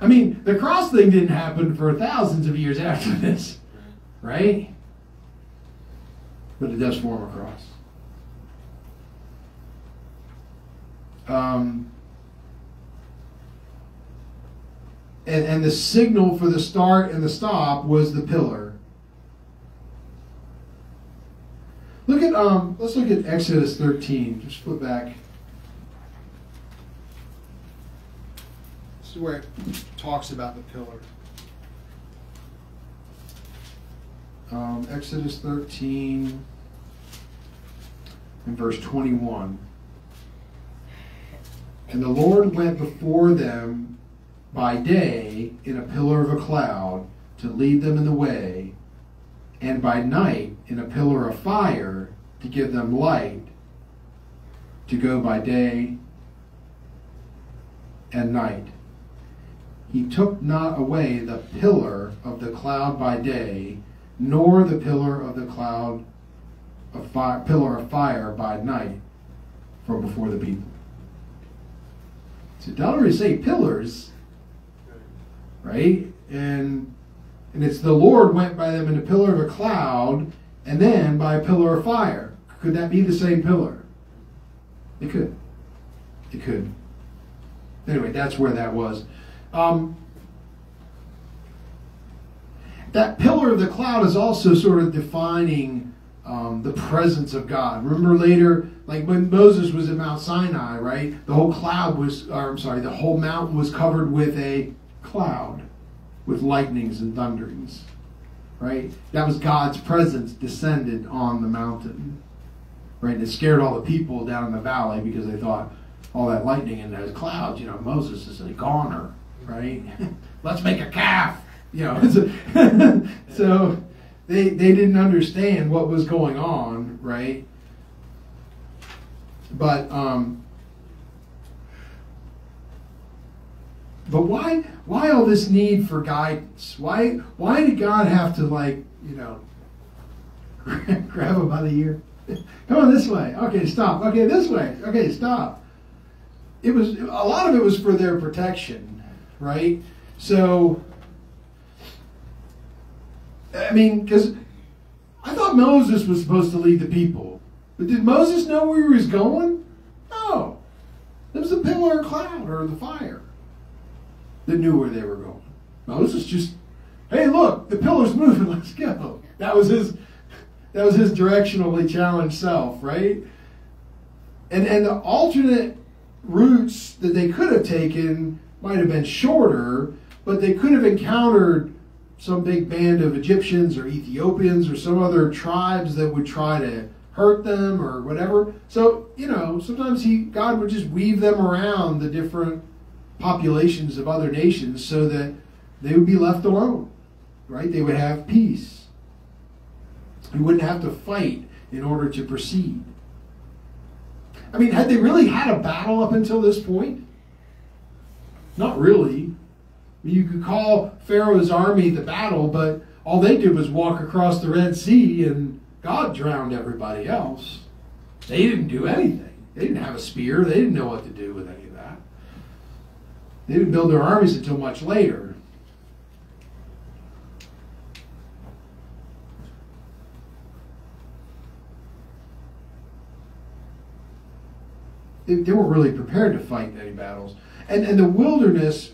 I mean, the cross thing didn't happen for thousands of years after this, right? But it does form a cross. Um, and, and the signal for the start and the stop was the pillar. Look at um let's look at Exodus 13. Just flip back. This is where it talks about the pillar. Um, Exodus 13 and verse 21. And the Lord went before them by day in a pillar of a cloud to lead them in the way, and by night in a pillar of fire to give them light to go by day and night. He took not away the pillar of the cloud by day, nor the pillar of the cloud of fire, pillar of fire by night from before the people. So it doesn't say pillars, right? And and it's the Lord went by them in a pillar of a cloud, and then by a pillar of fire. Could that be the same pillar? It could. It could. Anyway, that's where that was. Um, that pillar of the cloud is also sort of defining um, the presence of God. Remember later, like when Moses was at Mount Sinai, right? The whole cloud was, or I'm sorry, the whole mountain was covered with a cloud, with lightnings and thunderings, right? That was God's presence descended on the mountain, right? And it scared all the people down in the valley because they thought all that lightning and those clouds, you know, Moses is a goner, right? Let's make a calf, you know. so they they didn't understand what was going on, right? But um, but why why all this need for guidance? Why why did God have to like you know grab him by the ear? Come on this way. Okay, stop. Okay, this way. Okay, stop. It was a lot of it was for their protection, right? So I mean, because I thought Moses was supposed to lead the people. But did Moses know where he was going? No. It was the pillar of cloud or the fire that knew where they were going. Moses just, hey, look, the pillar's moving, let's go. That was his that was his directionally challenged self, right? And and the alternate routes that they could have taken might have been shorter, but they could have encountered some big band of Egyptians or Ethiopians or some other tribes that would try to hurt them or whatever. So, you know, sometimes he God would just weave them around the different populations of other nations so that they would be left alone. Right? They would have peace. You wouldn't have to fight in order to proceed. I mean, had they really had a battle up until this point? Not really. You could call Pharaoh's army the battle, but all they did was walk across the Red Sea and God drowned everybody else. They didn't do anything. They didn't have a spear. They didn't know what to do with any of that. They didn't build their armies until much later. They, they weren't really prepared to fight any battles. And, and the wilderness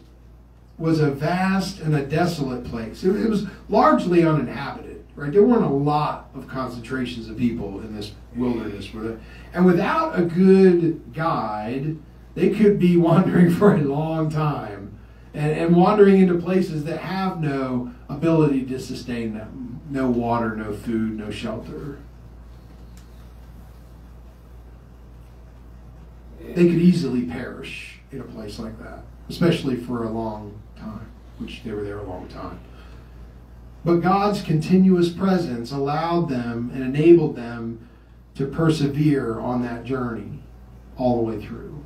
was a vast and a desolate place. It, it was largely uninhabited, right? There weren't a lot of concentrations of people in this wilderness. And without a good guide, they could be wandering for a long time and, and wandering into places that have no ability to sustain them no water, no food, no shelter. They could easily perish in a place like that, especially for a long time, which they were there a long time. But God's continuous presence allowed them and enabled them to persevere on that journey all the way through.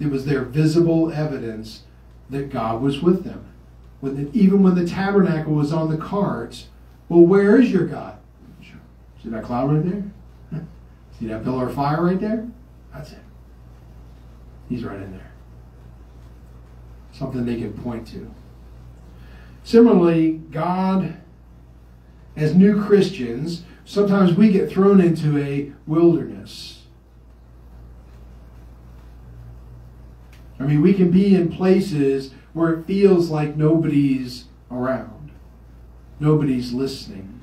It was their visible evidence that God was with them. When the, even when the tabernacle was on the carts, well, where is your God? See that cloud right there? See that pillar of fire right there? That's it. He's right in there. Something they can point to. Similarly, God, as new Christians, sometimes we get thrown into a wilderness. I mean, we can be in places where it feels like nobody's around, nobody's listening,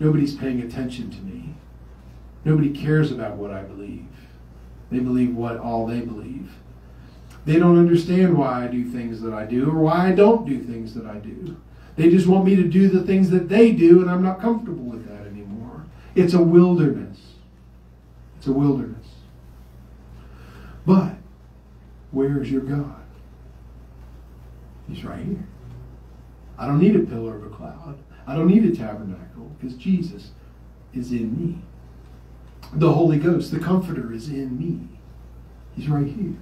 nobody's paying attention to me, nobody cares about what I believe. They believe what all they believe. They don't understand why I do things that I do or why I don't do things that I do. They just want me to do the things that they do, and I'm not comfortable with that anymore. It's a wilderness. It's a wilderness. But where is your God? He's right here. I don't need a pillar of a cloud. I don't need a tabernacle because Jesus is in me. The Holy Ghost, the Comforter, is in me. He's right here.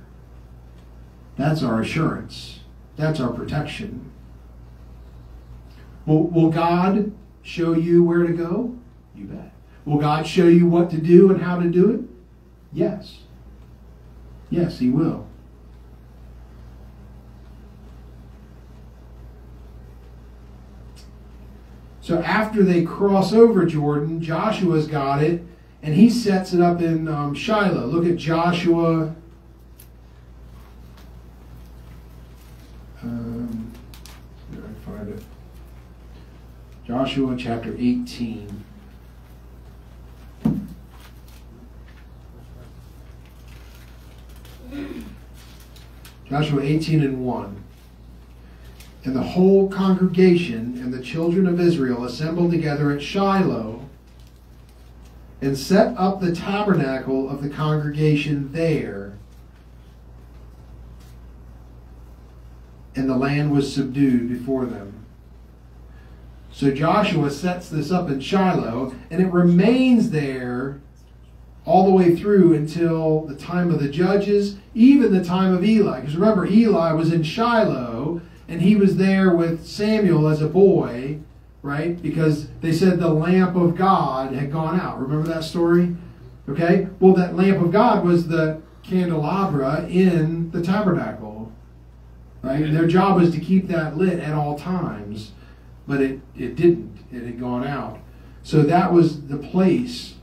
That's our assurance. That's our protection. Will, will God show you where to go? You bet. Will God show you what to do and how to do it? Yes. Yes, He will. So after they cross over Jordan, Joshua's got it, and he sets it up in um, Shiloh. Look at Joshua. Um, where I find it? Joshua chapter 18. Joshua 18 and 1. And the whole congregation and the children of Israel assembled together at Shiloh and set up the tabernacle of the congregation there. And the land was subdued before them. So Joshua sets this up in Shiloh, and it remains there all the way through until the time of the judges, even the time of Eli. Because remember, Eli was in Shiloh, and he was there with Samuel as a boy, right? Because they said the lamp of God had gone out. Remember that story? Okay? Well, that lamp of God was the candelabra in the tabernacle, right? And their job was to keep that lit at all times, but it, it didn't. It had gone out. So that was the place.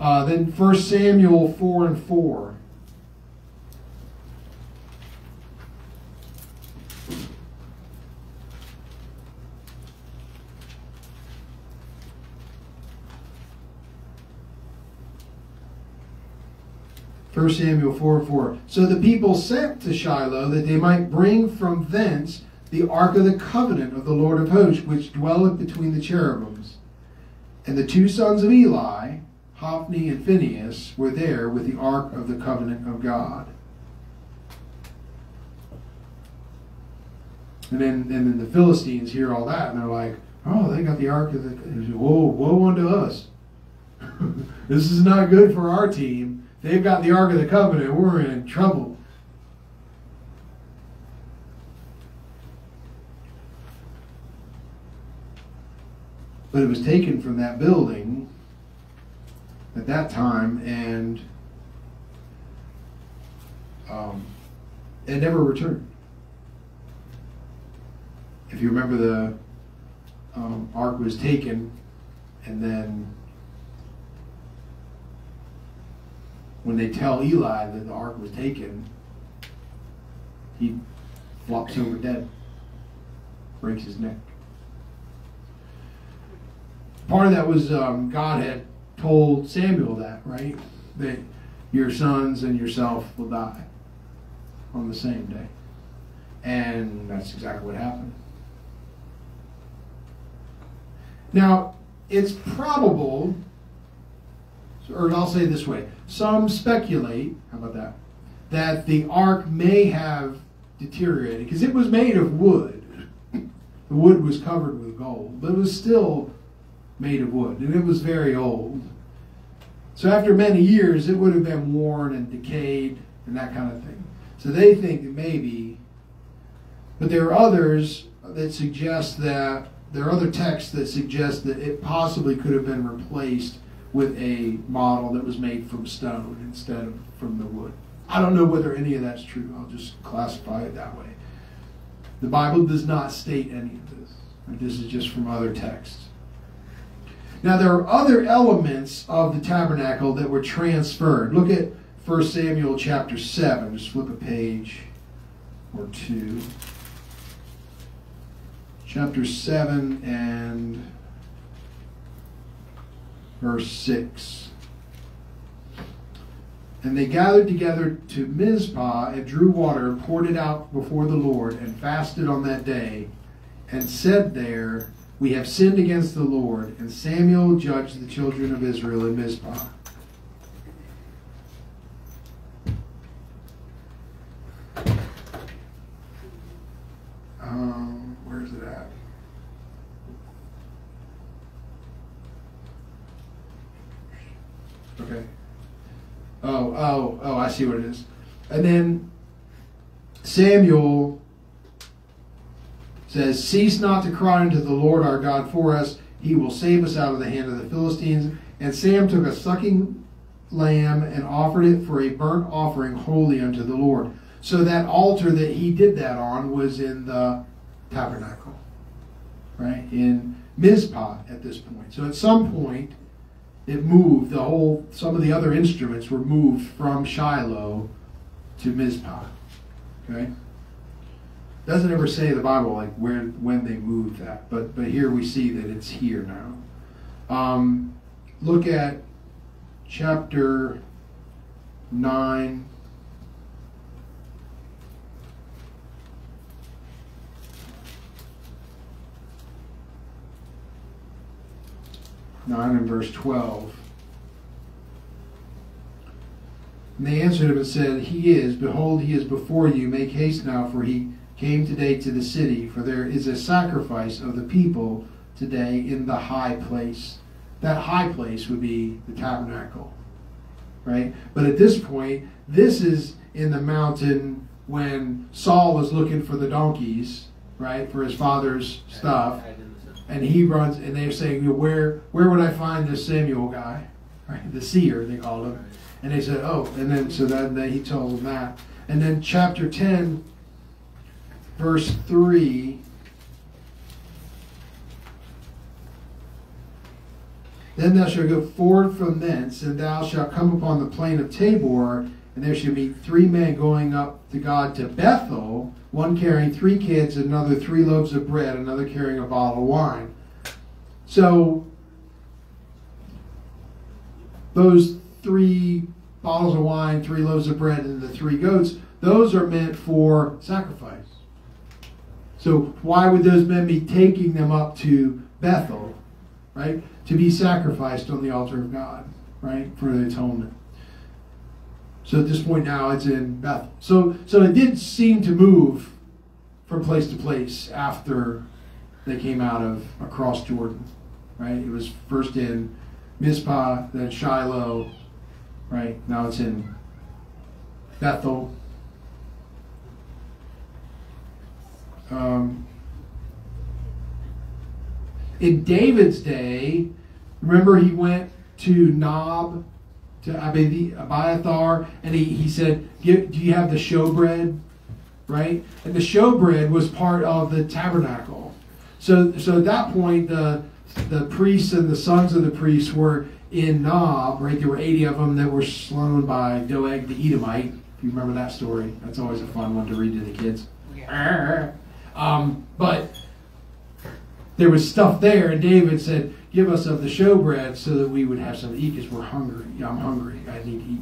Uh, then 1 Samuel 4 and 4. First Samuel 4 and 4. So the people sent to Shiloh that they might bring from thence the ark of the covenant of the Lord of hosts, which dwelleth between the cherubims. And the two sons of Eli, Hophni and Phinehas, were there with the ark of the covenant of God. And then, and then the Philistines hear all that, and they're like, "Oh, they got the ark of the whoa, woe unto us! this is not good for our team. They've got the ark of the covenant. We're in trouble." But it was taken from that building at that time, and um, it never returned. If you remember, the um, ark was taken, and then when they tell Eli that the ark was taken, he flops over dead, breaks his neck. Part of that was um, God had told Samuel that, right? That your sons and yourself will die on the same day. And that's exactly what happened. Now, it's probable, or I'll say this way some speculate, how about that, that the ark may have deteriorated because it was made of wood. The wood was covered with gold, but it was still made of wood, and it was very old. So after many years, it would have been worn and decayed and that kind of thing. So they think maybe, but there are others that suggest that there are other texts that suggest that it possibly could have been replaced with a model that was made from stone instead of from the wood. I don't know whether any of that's true. I'll just classify it that way. The Bible does not state any of this. This is just from other texts. Now, there are other elements of the tabernacle that were transferred. Look at 1 Samuel chapter 7. Just flip a page or two. Chapter 7 and verse 6. And they gathered together to Mizpah and drew water poured it out before the Lord and fasted on that day and said there, We have sinned against the Lord. And Samuel judged the children of Israel in Mizpah. Um, where's it at? Okay. Oh, oh, oh, I see what it is. And then Samuel says, Cease not to cry unto the Lord our God for us. He will save us out of the hand of the Philistines. And Sam took a sucking lamb and offered it for a burnt offering holy unto the Lord. So that altar that he did that on was in the tabernacle, right? In Mizpah at this point. So at some point, it moved, the whole, some of the other instruments were moved from Shiloh to Mizpah. Okay? Doesn't ever say the Bible like where when they moved that, but but here we see that it's here now. Um, look at chapter nine. And verse twelve. And they answered him and said, He is, behold, he is before you. Make haste now, for he came today to the city, for there is a sacrifice of the people today in the high place. That high place would be the tabernacle, right? But at this point, this is in the mountain when Saul was looking for the donkeys, right, for his father's stuff, and he runs, and they're saying, "Where, where would I find this Samuel guy?" Right, the seer they called him, and they said, "Oh," and then so then he tells them that, and then chapter ten verse 3. Then thou shalt go forward from thence, and thou shalt come upon the plain of Tabor, and there shall be three men going up to God to Bethel, one carrying three kids, another three loaves of bread, another carrying a bottle of wine. So, those three bottles of wine, three loaves of bread, and the three goats, those are meant for sacrifice. So why would those men be taking them up to Bethel, right, to be sacrificed on the altar of God, right, for the atonement? So at this point now it's in Bethel. So so it did seem to move from place to place after they came out of across Jordan, right? It was first in Mizpah, then Shiloh, right? Now it's in Bethel, Um, in David's day, remember he went to Nob, to Abi- Abiathar, and he, he said, Do you have the showbread? Right? And the showbread was part of the tabernacle. So, so at that point, the, the priests and the sons of the priests were in Nob, right? There were 80 of them that were slain by Doeg the Edomite. If you remember that story, that's always a fun one to read to the kids. Um, but there was stuff there, and David said, "Give us of the showbread, so that we would have something to eat, because we're hungry. I'm hungry. I need to eat."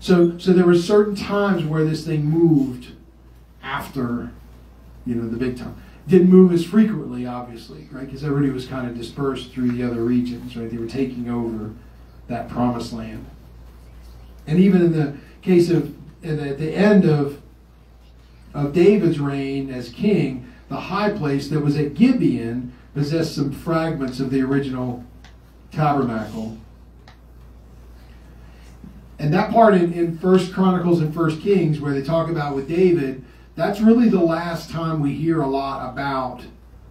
So, so there were certain times where this thing moved after, you know, the big time. Didn't move as frequently, obviously, right? Because everybody was kind of dispersed through the other regions, right? They were taking over that promised land. And even in the case of, at the end of of David's reign as king, the high place that was at Gibeon possessed some fragments of the original tabernacle. And that part in, in First Chronicles and First Kings, where they talk about with David, that's really the last time we hear a lot about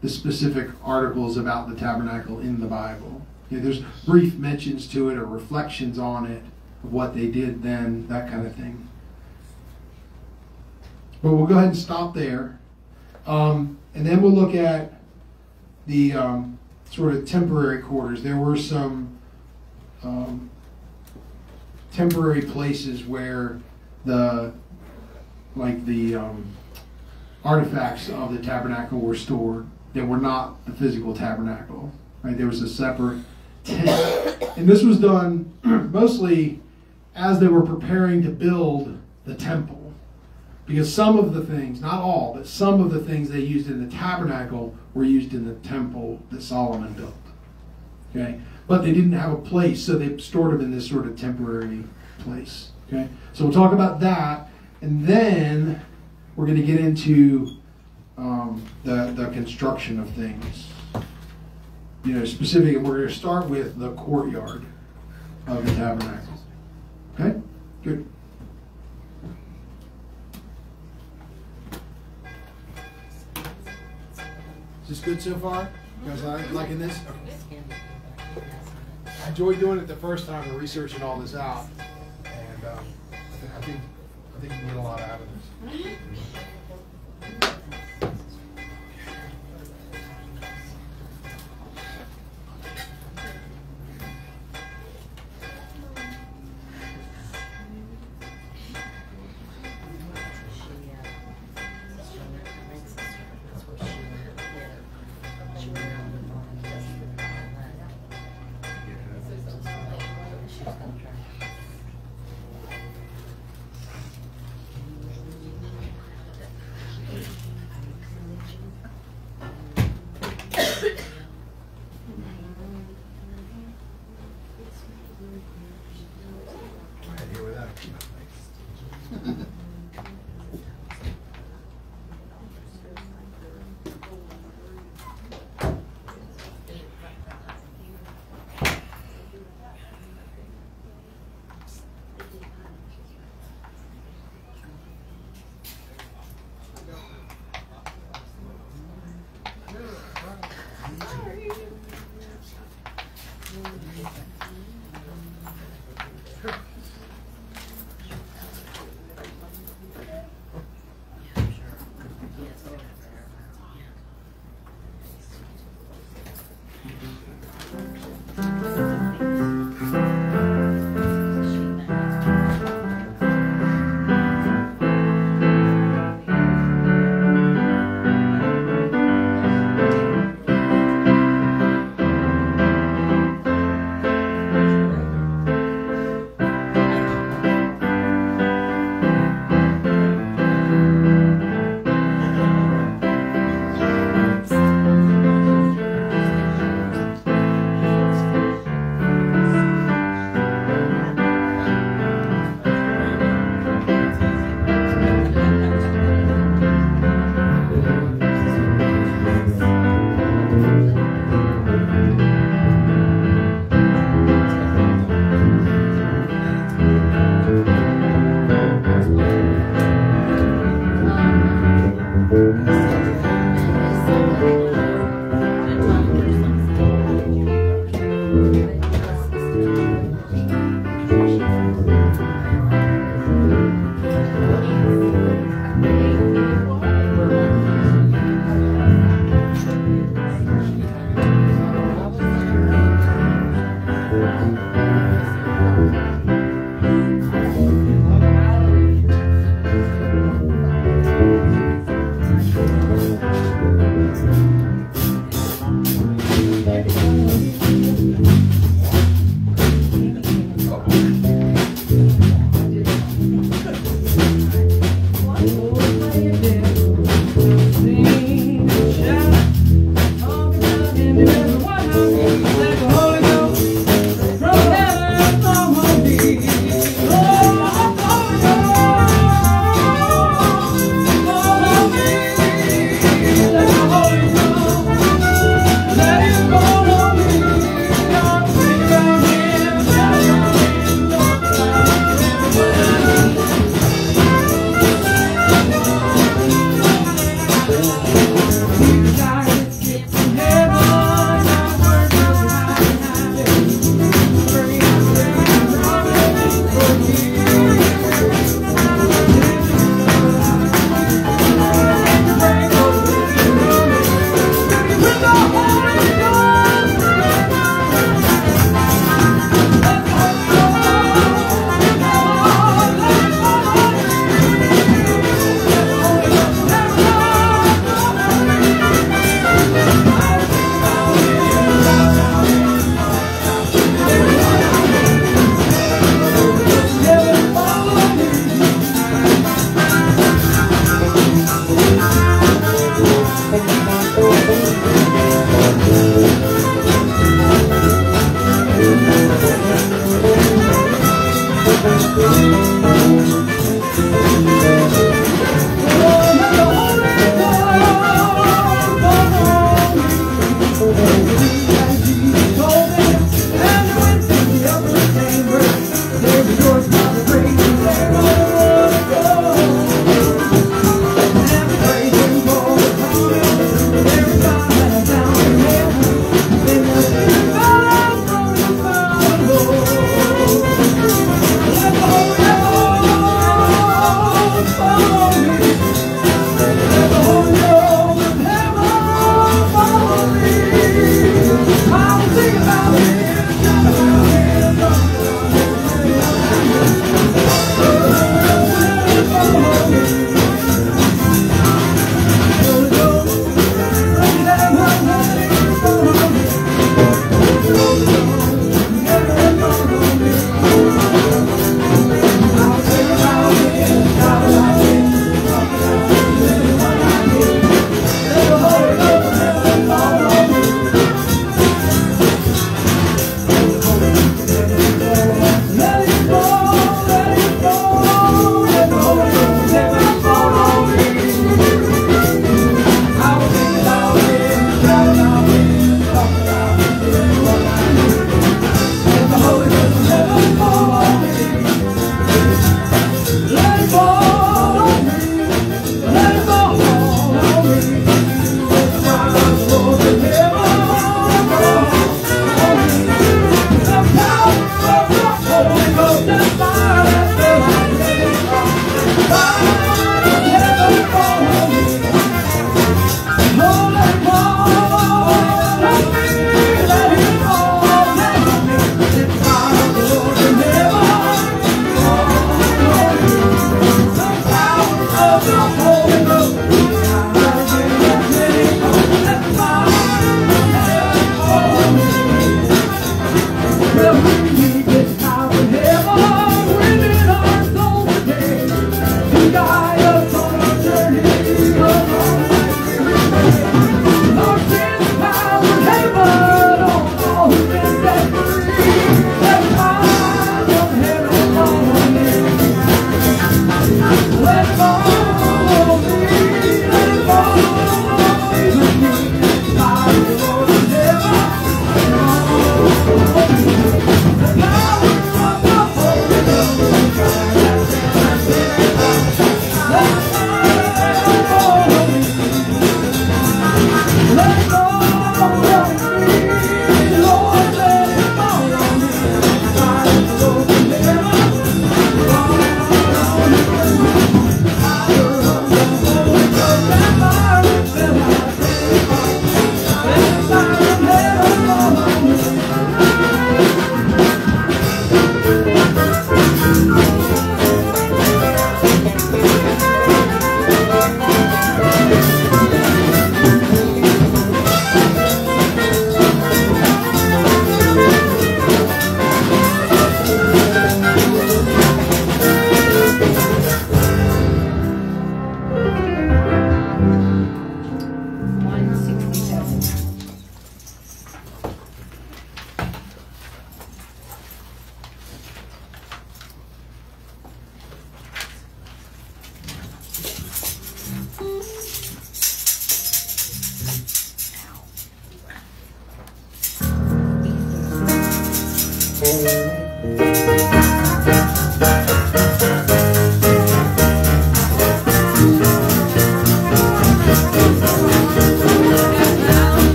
the specific articles about the tabernacle in the Bible. You know, there's brief mentions to it or reflections on it of what they did then, that kind of thing. But we'll go ahead and stop there. Um, and then we'll look at the um, sort of temporary quarters. There were some um, temporary places where the like the um, artifacts of the tabernacle were stored that were not the physical tabernacle. Right, there was a separate tent, and this was done mostly as they were preparing to build the temple. Because some of the things, not all, but some of the things they used in the tabernacle were used in the temple that Solomon built. Okay? But they didn't have a place, so they stored them in this sort of temporary place. Okay? So we'll talk about that, and then we're going to get into um, the, the construction of things. You know, specifically, we're going to start with the courtyard of the tabernacle. Okay? Good. Is this good so far? You guys like, liking this? Okay. I enjoyed doing it the first time and researching all this out, and um, I think I think you can get a lot out of this.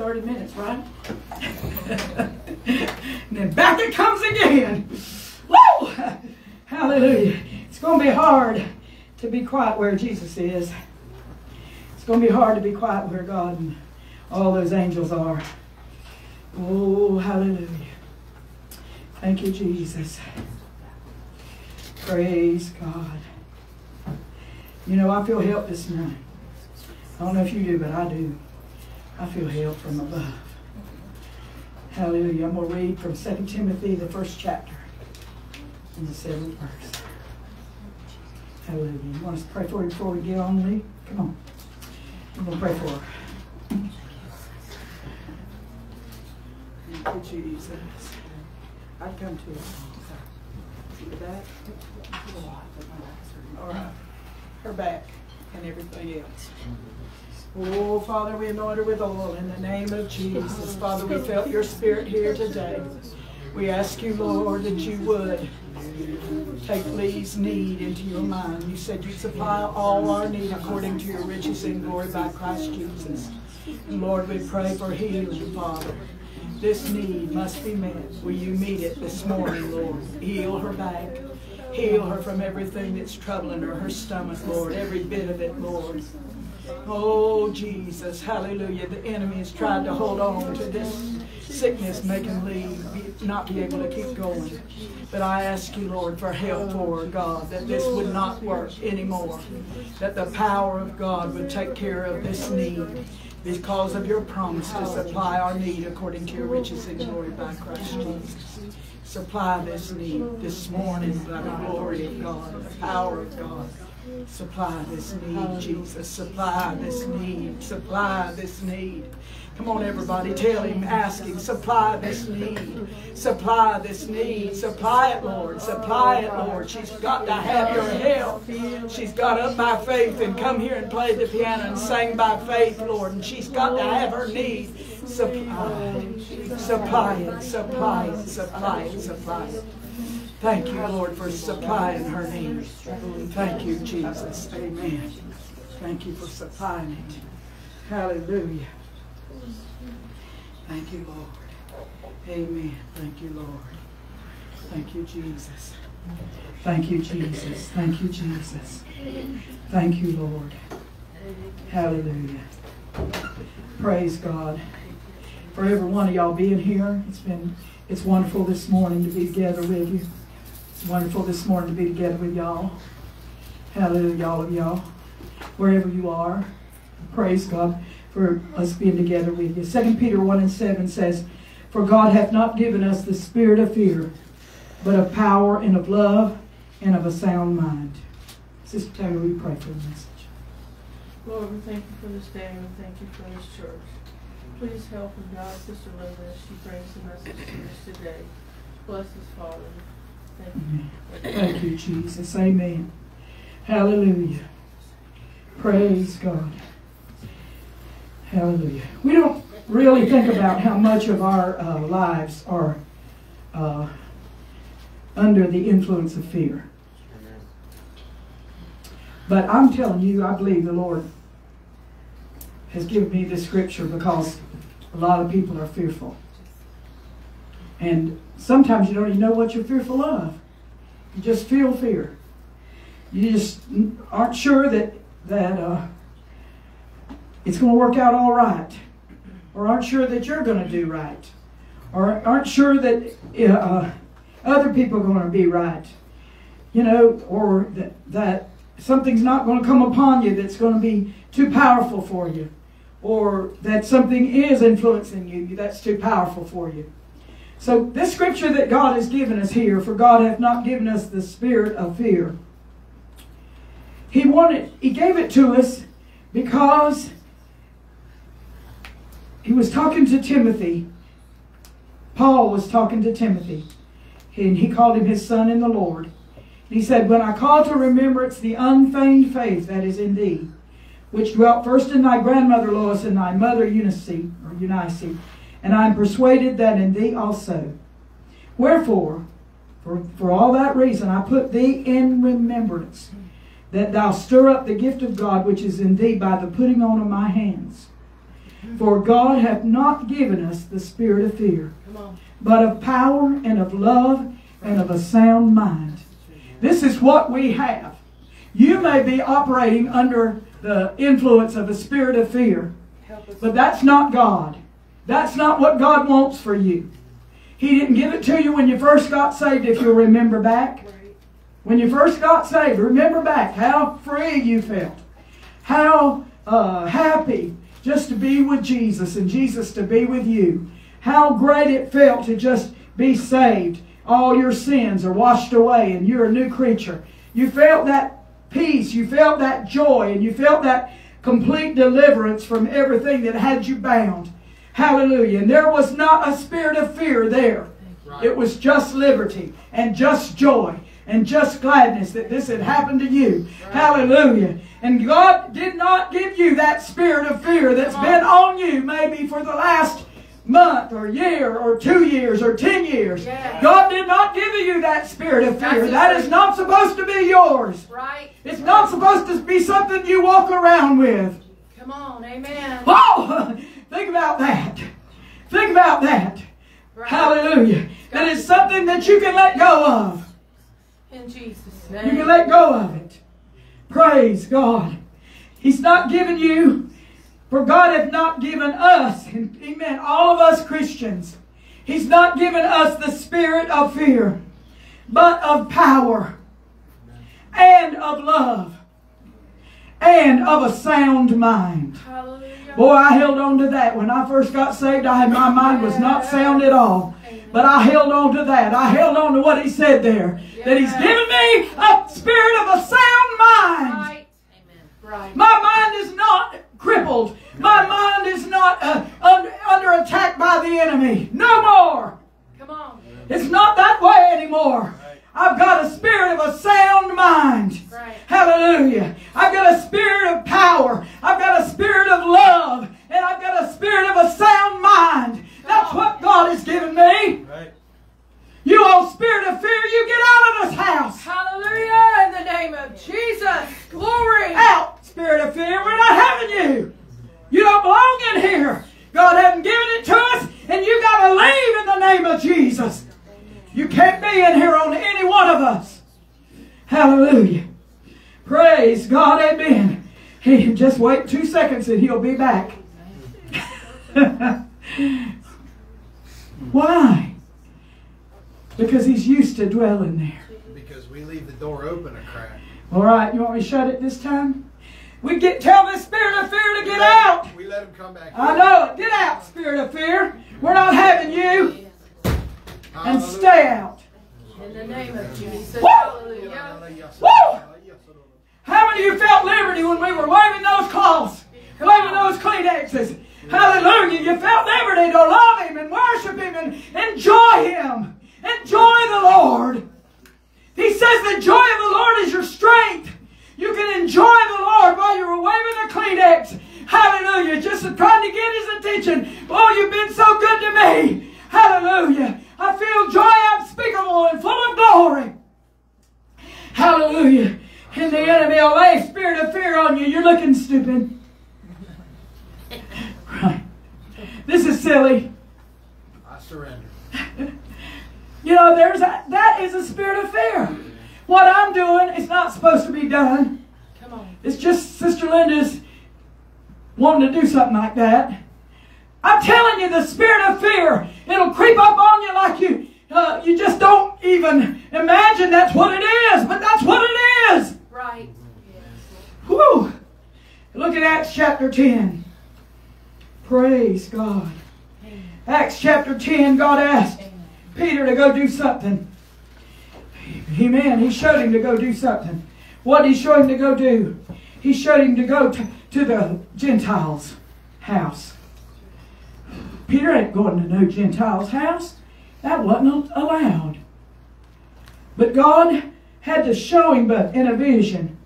30 minutes, right? and then back it comes again. Woo! Hallelujah. It's going to be hard to be quiet where Jesus is. It's going to be hard to be quiet where God and all those angels are. Oh, hallelujah. Thank you, Jesus. Praise God. You know, I feel help this morning. I don't know if you do, but I do. I feel help from above. Hallelujah. I'm going to read from 2 Timothy, the first chapter, in the seventh verse. Hallelujah. You want us to pray for you before we get on, Lee? Come on. I'm going to pray for her. Thank you, Jesus. I'd come to it. See back? All right. Her back and everything else. Oh, Father, we anoint her with oil in the name of Jesus. Father, we felt your spirit here today. We ask you, Lord, that you would take Lee's need into your mind. You said you supply all our need according to your riches and glory by Christ Jesus. And Lord, we pray for healing, Father. This need must be met. Will you meet it this morning, Lord? Heal her back. Heal her from everything that's troubling her, her stomach, Lord, every bit of it, Lord. Oh, Jesus, hallelujah. The enemy has tried to hold on to this sickness, making Lee be, not be able to keep going. But I ask you, Lord, for help for God, that this would not work anymore. That the power of God would take care of this need because of your promise to supply our need according to your riches and glory by Christ Jesus. Supply this need this morning by the glory of God, the power of God. Supply this need, Jesus. Supply this need. Supply this need. Come on, everybody. Tell him, ask him, supply this need. Supply this need. Supply it, Lord. Supply it, Lord. She's got to have your help. She's got up by faith and come here and played the piano and sang by faith, Lord. And she's got to have her need. Supply it. Supply it. Supply it. Supply it. Supply it. Thank you, Lord, for supplying her needs. Thank you, Jesus. Amen. Thank you for supplying it. Hallelujah. Thank you, Lord. Amen. Thank you, Lord. Thank you, Jesus. Thank you, Jesus. Thank you, Jesus. Thank you, Lord. Hallelujah. Praise God. For every one of y'all being here, it's been it's wonderful this morning to be together with you. It's wonderful this morning to be together with y'all. Hallelujah, all of y'all. Wherever you are, praise God for us being together with you. 2 Peter 1 and 7 says, For God hath not given us the spirit of fear, but of power and of love and of a sound mind. Sister Tammy, we pray for the message. Lord, we thank you for this day and we thank you for this church. Please help and guide Sister Linda as she brings the message to us today. Bless us, Father. Thank you. Jesus. Amen. Hallelujah. Praise God. Hallelujah. We don't really think about how much of our uh, lives are uh, under the influence of fear. But I'm telling you, I believe the Lord has given me this scripture because a lot of people are fearful. And sometimes you don't even know what you're fearful of. You just feel fear. You just aren't sure that that uh, it's going to work out all right, or aren't sure that you're going to do right, or aren't sure that uh, other people are going to be right. You know, or that that something's not going to come upon you that's going to be too powerful for you, or that something is influencing you that's too powerful for you. So, this scripture that God has given us here, for God hath not given us the spirit of fear. He wanted, He gave it to us because he was talking to Timothy. Paul was talking to Timothy, and he called him his son in the Lord. And He said, When I call to remembrance the unfeigned faith that is in thee, which dwelt first in thy grandmother Lois and thy mother Eunice, or Eunice, and I am persuaded that in thee also. Wherefore, for, for all that reason, I put thee in remembrance, that thou stir up the gift of God which is in thee by the putting on of my hands. For God hath not given us the spirit of fear, but of power and of love and of a sound mind. This is what we have. You may be operating under the influence of a spirit of fear, but that's not God. That's not what God wants for you. He didn't give it to you when you first got saved, if you'll remember back. When you first got saved, remember back how free you felt, how uh, happy just to be with Jesus and Jesus to be with you. How great it felt to just be saved. All your sins are washed away and you're a new creature. You felt that peace, you felt that joy, and you felt that complete deliverance from everything that had you bound. Hallelujah. And there was not a spirit of fear there. It was just liberty and just joy and just gladness that this had happened to you. Hallelujah. And God did not give you that spirit of fear that's been on you maybe for the last month or year or two years or ten years. God did not give you that spirit of fear. That is not supposed to be yours. Right. It's not supposed to be something you walk around with. Come on, amen. Oh, think about that. Think about that. Hallelujah. That is something that you can let go of. In Jesus' name. You can let go of it. Praise God. He's not given you, for God hath not given us, amen, all of us Christians, He's not given us the spirit of fear, but of power and of love and of a sound mind. Hallelujah. Boy, I held on to that. When I first got saved, I had, my mind was not sound at all. But I held on to that. I held on to what he said there. That he's given me a spirit of a sound mind. Right. Right. My mind is not crippled. My mind is not uh, under, under attack by the enemy. No more. Come on. It's not that way anymore. I've got a spirit of a sound mind. Right. Hallelujah. I've got a spirit of power. I've got a spirit of love. And I've got a spirit of a sound mind. That's what God has given me. Right. You old spirit of fear, you get out of this house. Hallelujah. In the name of Jesus. Glory. Out, spirit of fear. We're not having you. You don't belong in here. God hasn't given it to us, and you got to leave in the name of Jesus. You can't be in here on any one of us. Hallelujah. Praise God. Amen. Hey, just wait two seconds and he'll be back. Why? Because he's used to dwelling there. Because we leave the door open a crack. All right, you want me to shut it this time? We get tell the spirit of fear to get out. We let him come back. I know it. Get out, spirit of fear. We're not having you. And stay out. In the name of Jesus. Woo! Hallelujah. Woo! How many of you felt liberty when we were waving those cloths, waving those Kleenexes? Hallelujah. You felt liberty to love Him and worship Him and enjoy Him. Enjoy the Lord. He says the joy of the Lord is your strength. You can enjoy the Lord while you're waving the Kleenex. Hallelujah. Just trying to get His attention. Oh, you've been so good to me. Hallelujah. I feel joy unspeakable and full of glory. Hallelujah. And the enemy will lay spirit of fear on you. You're looking stupid. Right. This is silly. I surrender. You know, there's a, that is a spirit of fear. What I'm doing is not supposed to be done. Come on. It's just Sister Linda's wanting to do something like that. I'm telling you, the spirit of fear, it'll creep up on you like you, uh, you just don't even imagine that's what it is, but that's what it is. Right. Whew. Look at Acts chapter 10. Praise God. Acts chapter 10, God asked Peter to go do something. Amen. He showed him to go do something. What did he show him to go do? He showed him to go to, to the Gentiles' house. Peter ain't going to no Gentile's house. That wasn't allowed. But God had to show him but in a vision.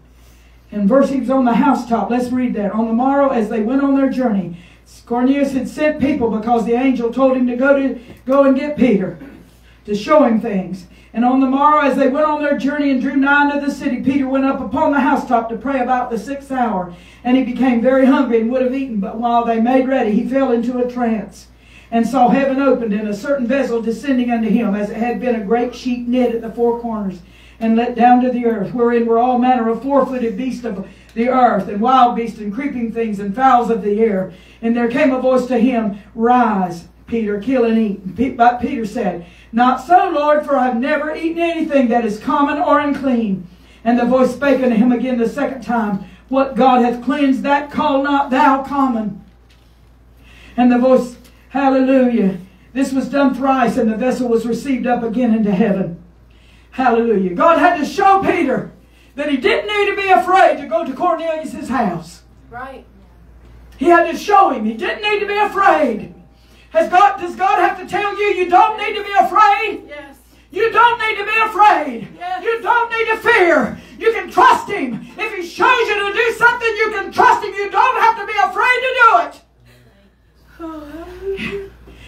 And verse he was on the housetop. Let's read that. On the morrow, as they went on their journey, Cornelius had sent people because the angel told him to go to go and get Peter to show him things. And on the morrow, as they went on their journey and drew nigh unto the city, Peter went up upon the housetop to pray about the sixth hour. And he became very hungry and would have eaten, but while they made ready, he fell into a trance and saw heaven opened and a certain vessel descending unto him, as it had been a great sheet knit at the four corners and let down to the earth, wherein were all manner of four-footed beasts of the earth, and wild beasts, and creeping things, and fowls of the air. And there came a voice to him, Rise, Peter, kill and eat. But Peter said, Not so, Lord, for I have never eaten anything that is common or unclean. And the voice spake unto him again the second time, What God hath cleansed, that call not thou common. And the voice, Hallelujah. This was done thrice, and the vessel was received up again into heaven. Hallelujah. God had to show Peter that he didn't need to be afraid to go to Cornelius' house. Right. He had to show him he didn't need to be afraid. Has God, does God have to tell you you don't need to be afraid? Yes. You don't need to be afraid. Yes. You don't need to fear. You can trust Him. If He shows you to do something, you can trust Him. You don't have to be afraid to do it. Oh,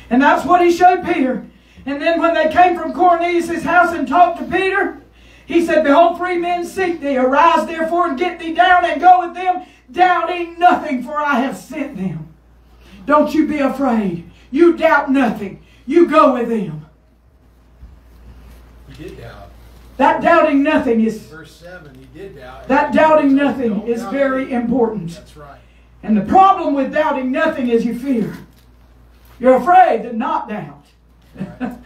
And that's what He showed Peter. And then when they came from Cornelius' house and talked to Peter, he said, Behold, three men seek thee. Arise therefore and get thee down and go with them, doubting nothing, for I have sent them. Don't you be afraid. You doubt nothing. You go with them. He did doubt. That doubting nothing is Verse 7, he did doubt. that doubting nothing is very important. That's right. And the problem with doubting nothing is you fear. You're afraid to not doubt.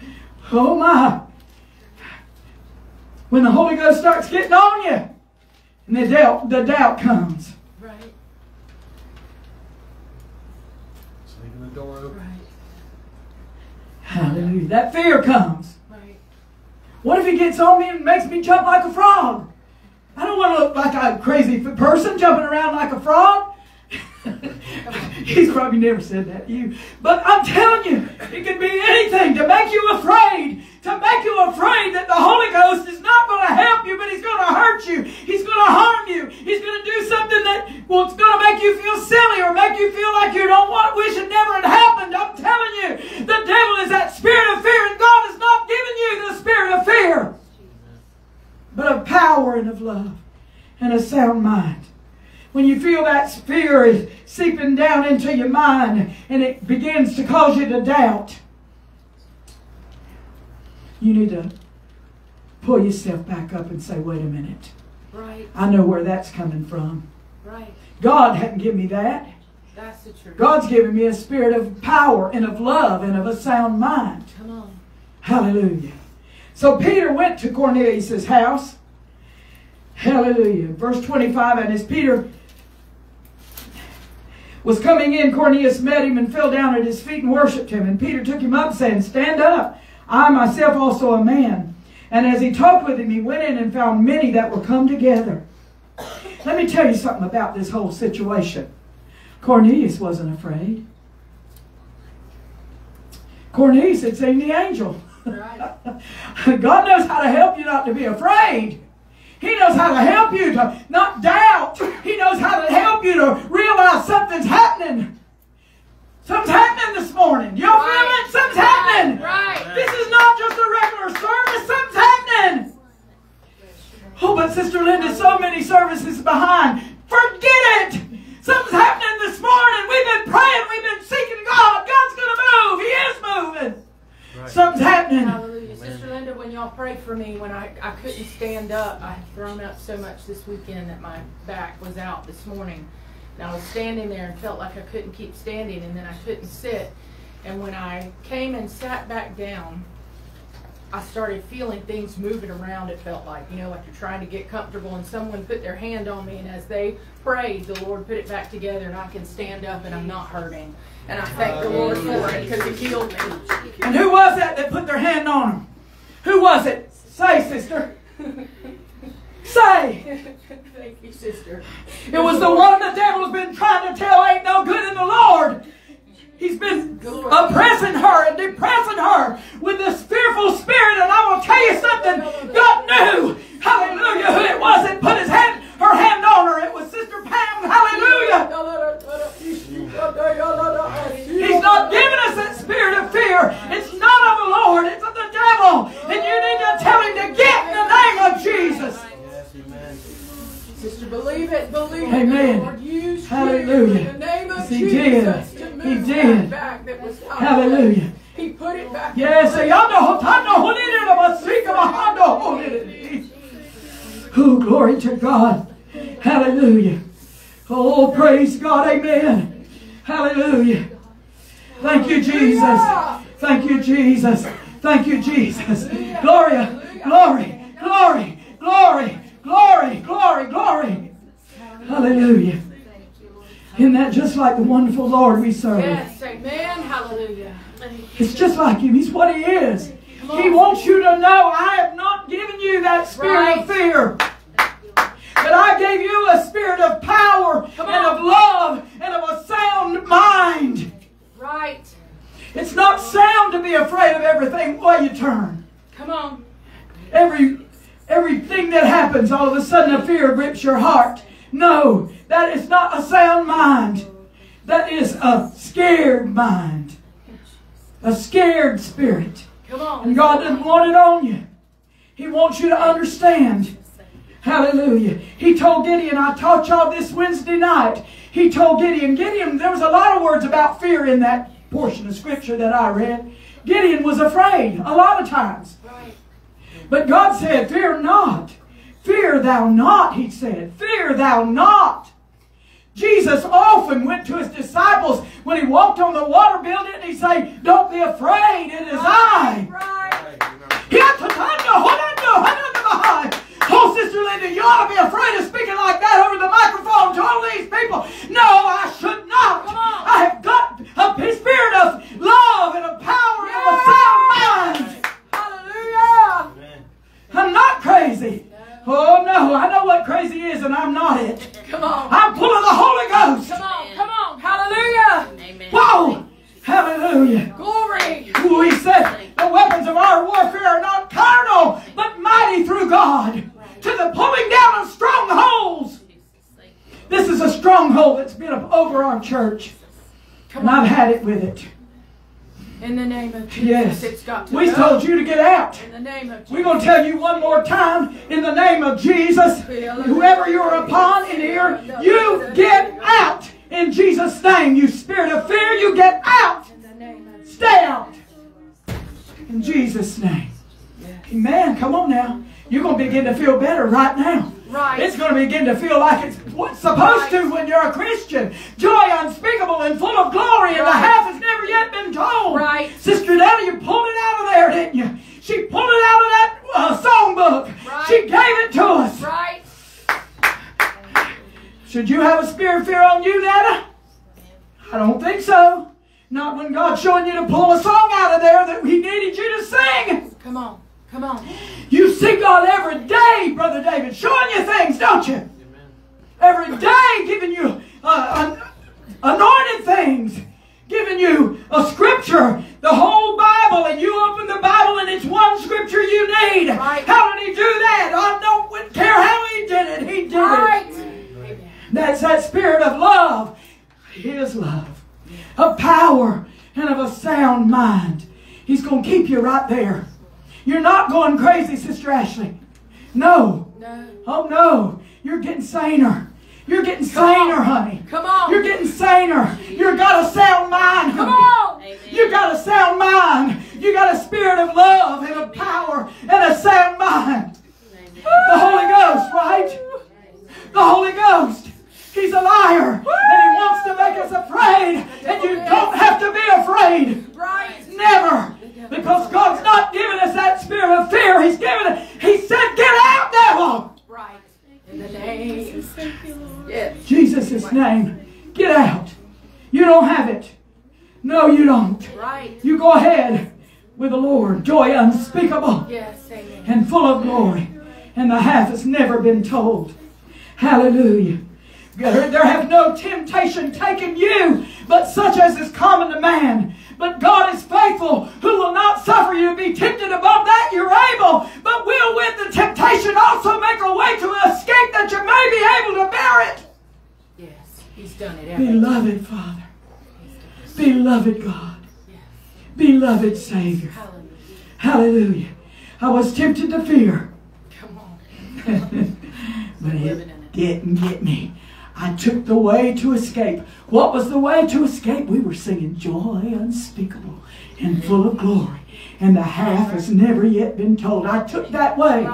oh my. When the Holy Ghost starts getting on you, and the doubt, the doubt comes. Right. Just leaving the door open. Right. Hallelujah. That fear comes. Right. What if he gets on me and makes me jump like a frog? I don't want to look like a crazy person jumping around like a frog. He's probably never said that to you. But I'm telling you, it can be anything to make you afraid. To make you afraid that the Holy Ghost is not going to help you, but He's going to hurt you. He's going to harm you. He's going to do something that, well, it's going to make you feel silly or make you feel like you don't want, wish it never had happened. I'm telling you, the devil is that spirit of fear, and God has not given you the spirit of fear, but of power and of love and a sound mind. When you feel that fear is seeping down into your mind and it begins to cause you to doubt, you need to pull yourself back up and say, wait a minute. Right. I know where that's coming from. Right. God hadn't given me that. That's the truth. God's given me a spirit of power and of love and of a sound mind. Come on. Hallelujah. So Peter went to Cornelius' house. Hallelujah. Verse 25, and as Peter was coming in, Cornelius met him and fell down at his feet and worshipped him. And Peter took him up, saying, Stand up. I myself also a man. And as he talked with him, he went in and found many that were come together. Let me tell you something about this whole situation. Cornelius wasn't afraid. Cornelius had seen the angel. Right. God knows how to help you not to be afraid. He knows how to help you to not doubt. He knows how to help you to realize something's happening. Something's happening this morning. Y'all feel it? Something's happening. Right. This is not just a regular service. Something's happening. Oh, but Sister Linda, so many services behind. Forget it. Something's happening this morning. We've been praying. We've been seeking God. God's going to move. He is moving. Something's happening. Linda, when y'all prayed for me when I, I couldn't stand up, I had thrown up so much this weekend that my back was out this morning. And I was standing there and felt like I couldn't keep standing and then I couldn't sit. And when I came and sat back down, I started feeling things moving around, it felt like, you know, like you're trying to get comfortable and someone put their hand on me and as they prayed, the Lord put it back together and I can stand up and I'm not hurting. And I thank the Lord for it because He healed me. And who was that that put their hand on him? Who was it? Say, sister. Say. Thank you, sister. It was the one the devil's been trying to tell ain't no good in the Lord. He's been oppressing her and depressing her with this fearful spirit. And I will tell you something. God knew, hallelujah, who it was that put his hand, her hand on her. It was Sister Pam. Hallelujah. He's not giving us that spirit of fear. It's not of the Lord. It's of the devil. And you need to tell him to get in the name of Jesus. Sister, believe it, believe Amen. it. Hallelujah. you in the name of Yes, he Jesus did. He did. that back that was out. Hallelujah. He put it back. Yes, ayando hotando holidere basika bahando holidere. Oh, glory to God. Hallelujah. Oh, praise God. Amen. Hallelujah. Thank you, Jesus. Thank you, Jesus. Thank you, Jesus. Gloria, glory, glory, glory, glory, glory, glory. Hallelujah. Isn't that just like the wonderful Lord we serve? Yes, amen. Hallelujah. It's just like him. He's what he is. He wants you to know I have not given you that spirit of fear. But I gave you a spirit of power and of love and of a sound mind. Right. It's not sound to be afraid of everything where you turn. Come on. Every everything that happens, all of a sudden a fear grips your heart. No, that is not a sound mind. That is a scared mind. A scared spirit. Come on. And God doesn't want it on you. He wants you to understand. Hallelujah. He told Gideon, I taught y'all this Wednesday night. He told Gideon, Gideon, there was a lot of words about fear in that portion of scripture that I read. Gideon was afraid a lot of times. Right. But God said, Fear not. Fear thou not, he said. Fear thou not. Jesus often went to his disciples when he walked on the water, building, and he say, Don't be afraid, it is I. Right. Oh, Sister Linda, you ought to be afraid of speaking like that over the microphone to all these people. No, I should not. I have got a spirit of love and a power and a sound mind. Hallelujah. Amen. I'm not crazy. Oh, no, I know what crazy is, and I'm not it. Come on. I'm full of the Holy Ghost. Come on. Come on. Hallelujah. Amen. Whoa! Hallelujah. Glory. Ooh, he said, the weapons of our warfare are not carnal, but mighty through God to the pulling down of strongholds. This is a stronghold that's been up over our church, Come and I've had it with it. In the name of Jesus, Yes. it's got to We go. told you to get out. In the name of Jesus. We're going to tell you one more time in the name of Jesus. Whoever you're upon in here, you get out in Jesus' name. You spirit of fear, you get out. In the name of Jesus. Stay out. In Jesus' name. Amen. Come on now. You're going to begin to feel better right now. Right. It's going to begin to feel like it's what's supposed to when you're a Christian. Joy unspeakable and full of glory, and the half has never yet been told. Right. Sister Della, you pulled it out of there, didn't you? She pulled it out of that uh, songbook. Right. She gave it to us. Right. Should you have a spirit of fear on you, Nana? I don't think so. Not when God's showing you to pull a song out of there that He needed you to sing. Come on. Come on. You see God every day, Brother David, showing you things, don't you? Amen. Every day giving you uh, an- anointed things, giving you a scripture, the whole Bible, and you open the Bible and it's one scripture you need. Right. How did He do that? I don't care how He did it. He did Right. it. That's that spirit of love, His love, of power, and of a sound mind. He's going to keep you right there. You're not going crazy, Sister Ashley. No. No. Oh no, you're getting saner. You're getting saner, honey. Come on. You're getting saner. You've got a sound mind, Come honey. on. You got a sound mind. You got a spirit of love and of power and a sound mind. The Holy Ghost, right? The Holy Ghost. He's a liar. And he wants to make us afraid. And you don't have to be afraid. Right. Never. Because God's not giving us that spirit of fear. He's giving it. He said, get out, devil. Right. In the name. Yes. Jesus' name. Get out. You don't have it. No, you don't. Right. You go ahead with the Lord. Joy unspeakable Yes. Amen. and full of glory. And the half has never been told. Hallelujah. There there have no temptation taken you but such as is common to man. But God is faithful, who will not suffer you to be tempted above that you're able, but will with the temptation also make a way to escape that you may be able to bear it. Yes, he's done it every Beloved Father, beloved God, beloved Savior. Hallelujah. I was tempted to fear. Come on. but it didn't get me. I took the way to escape. What was the way to escape? We were singing joy unspeakable and full of glory. And the half has never yet been told. I took that way.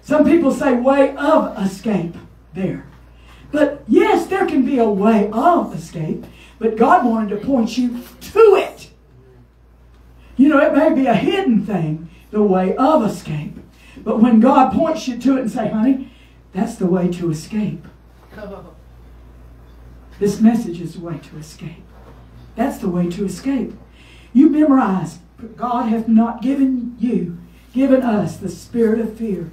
Some people say way of escape there. But yes, there can be a way of escape, but God wanted to point you to it. You know, it may be a hidden thing, the way of escape. But when God points you to it and say, honey, that's the way to escape. Oh. This message is the way to escape. That's the way to escape. You memorize, God hath not given you, given us the spirit of fear,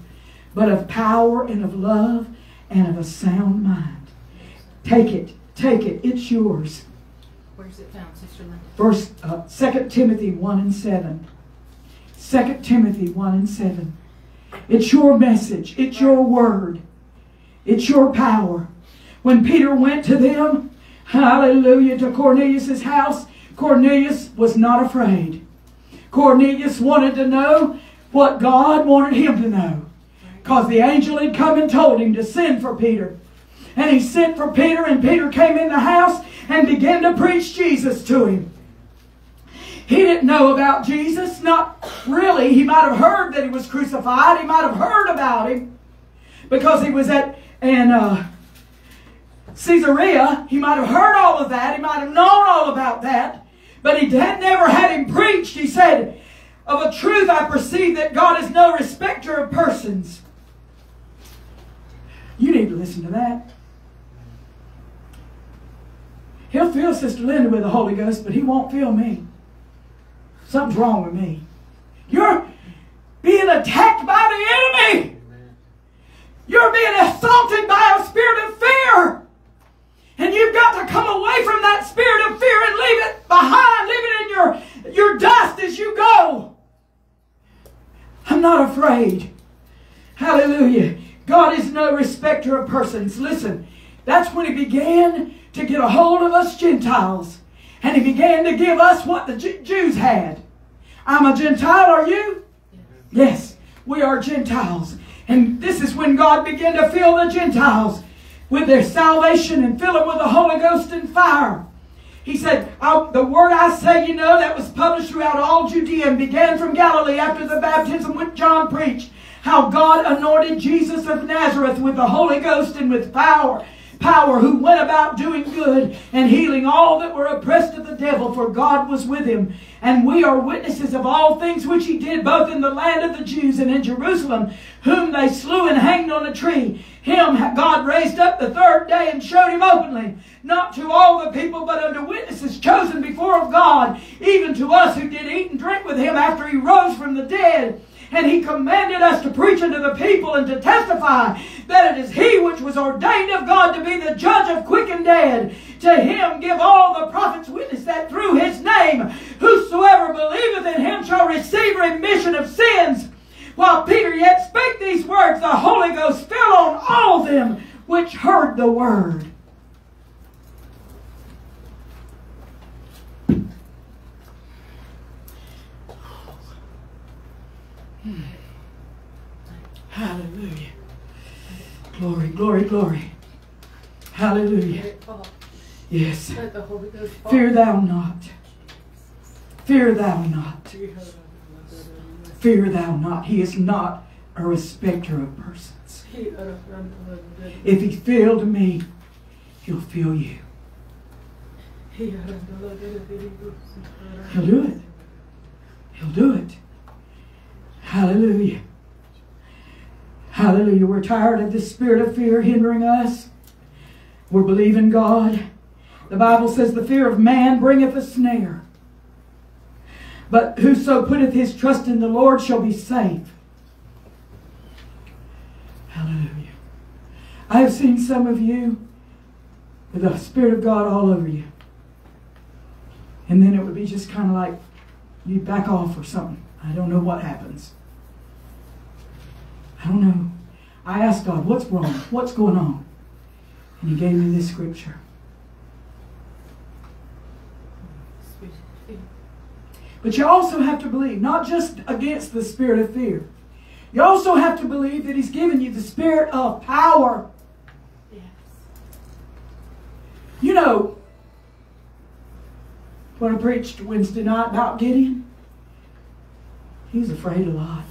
but of power and of love and of a sound mind. Take it, take it, it's yours. Where's it found, Sister Linda? First, uh, 2 Timothy 1 and 7. 2 Timothy 1 and 7. It's your message. It's your word. It's your power. When Peter went to them, hallelujah, to Cornelius' house, Cornelius was not afraid. Cornelius wanted to know what God wanted him to know. Because the angel had come and told him to send for Peter. And he sent for Peter, and Peter came in the house and began to preach Jesus to him. He didn't know about Jesus, not really. He might have heard that he was crucified. He might have heard about him because he was at and uh, Caesarea. He might have heard all of that. He might have known all about that, but he had never had him preached. He said, "Of a truth, I perceive that God is no respecter of persons." You need to listen to that. He'll fill Sister Linda with the Holy Ghost, but he won't fill me. Something's wrong with me. You're being attacked by the enemy. You're being assaulted by a spirit of fear. And you've got to come away from that spirit of fear and leave it behind. Leave it in your, your dust as you go. I'm afraid. Hallelujah. God is no respecter of persons. Listen, that's when He began to get a hold of us Gentiles. And He began to give us what the Jews had. I'm a Gentile, are you? Yes, we are Gentiles. And this is when God began to fill the Gentiles with their salvation and fill them with the Holy Ghost and fire. He said, The word I say, you know, that was published throughout all Judea and began from Galilee after the baptism which John preached. How God anointed Jesus of Nazareth with the Holy Ghost and with power power who went about doing good and healing all that were oppressed of the devil, for God was with him. And we are witnesses of all things which he did, both in the land of the Jews and in Jerusalem, whom they slew and hanged on a tree. Him God raised up the third day and showed him openly, not to all the people, but unto witnesses chosen before of God, even to us who did eat and drink with him after he rose from the dead. And he commanded us to preach unto the people and to testify that it is he which was ordained of God to be the judge of quick and dead. To him give all the prophets witness that through his name, whosoever believeth in him shall receive remission of sins. While Peter yet spake these words, the Holy Ghost fell on all them which heard the word. Hallelujah. Glory, glory, glory. Hallelujah. Yes. Fear thou not. Fear thou not. Fear thou not. He is not a respecter of persons. If he filled me, he'll fill you. He'll do it. He'll do it. Hallelujah. Hallelujah. We're tired of this spirit of fear hindering us. We're believing God. The Bible says the fear of man bringeth a snare. But whoso putteth his trust in the Lord shall be safe. Hallelujah. I have seen some of you with the Spirit of God all over you. And then it would be just kind of like you'd back off or something. I don't know what happens. I don't know. I asked God, what's wrong? What's going on? And He gave me this scripture. But you also have to believe, not just against the spirit of fear. You also have to believe that He's given you the spirit of power. Yes. You know, when I preached Wednesday night about Gideon, he was afraid a lot.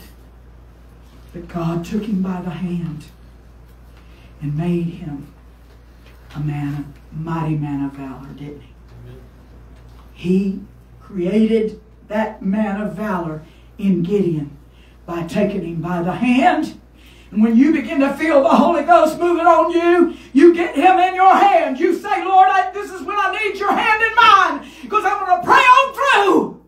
But God took him by the hand and made him a man, a mighty man of valor, didn't he? He created that man of valor in Gideon by taking him by the hand. And when you begin to feel the Holy Ghost moving on you, you get him in your hand. You say, Lord, I, this is when I need your hand in mine because I'm going to pray on through.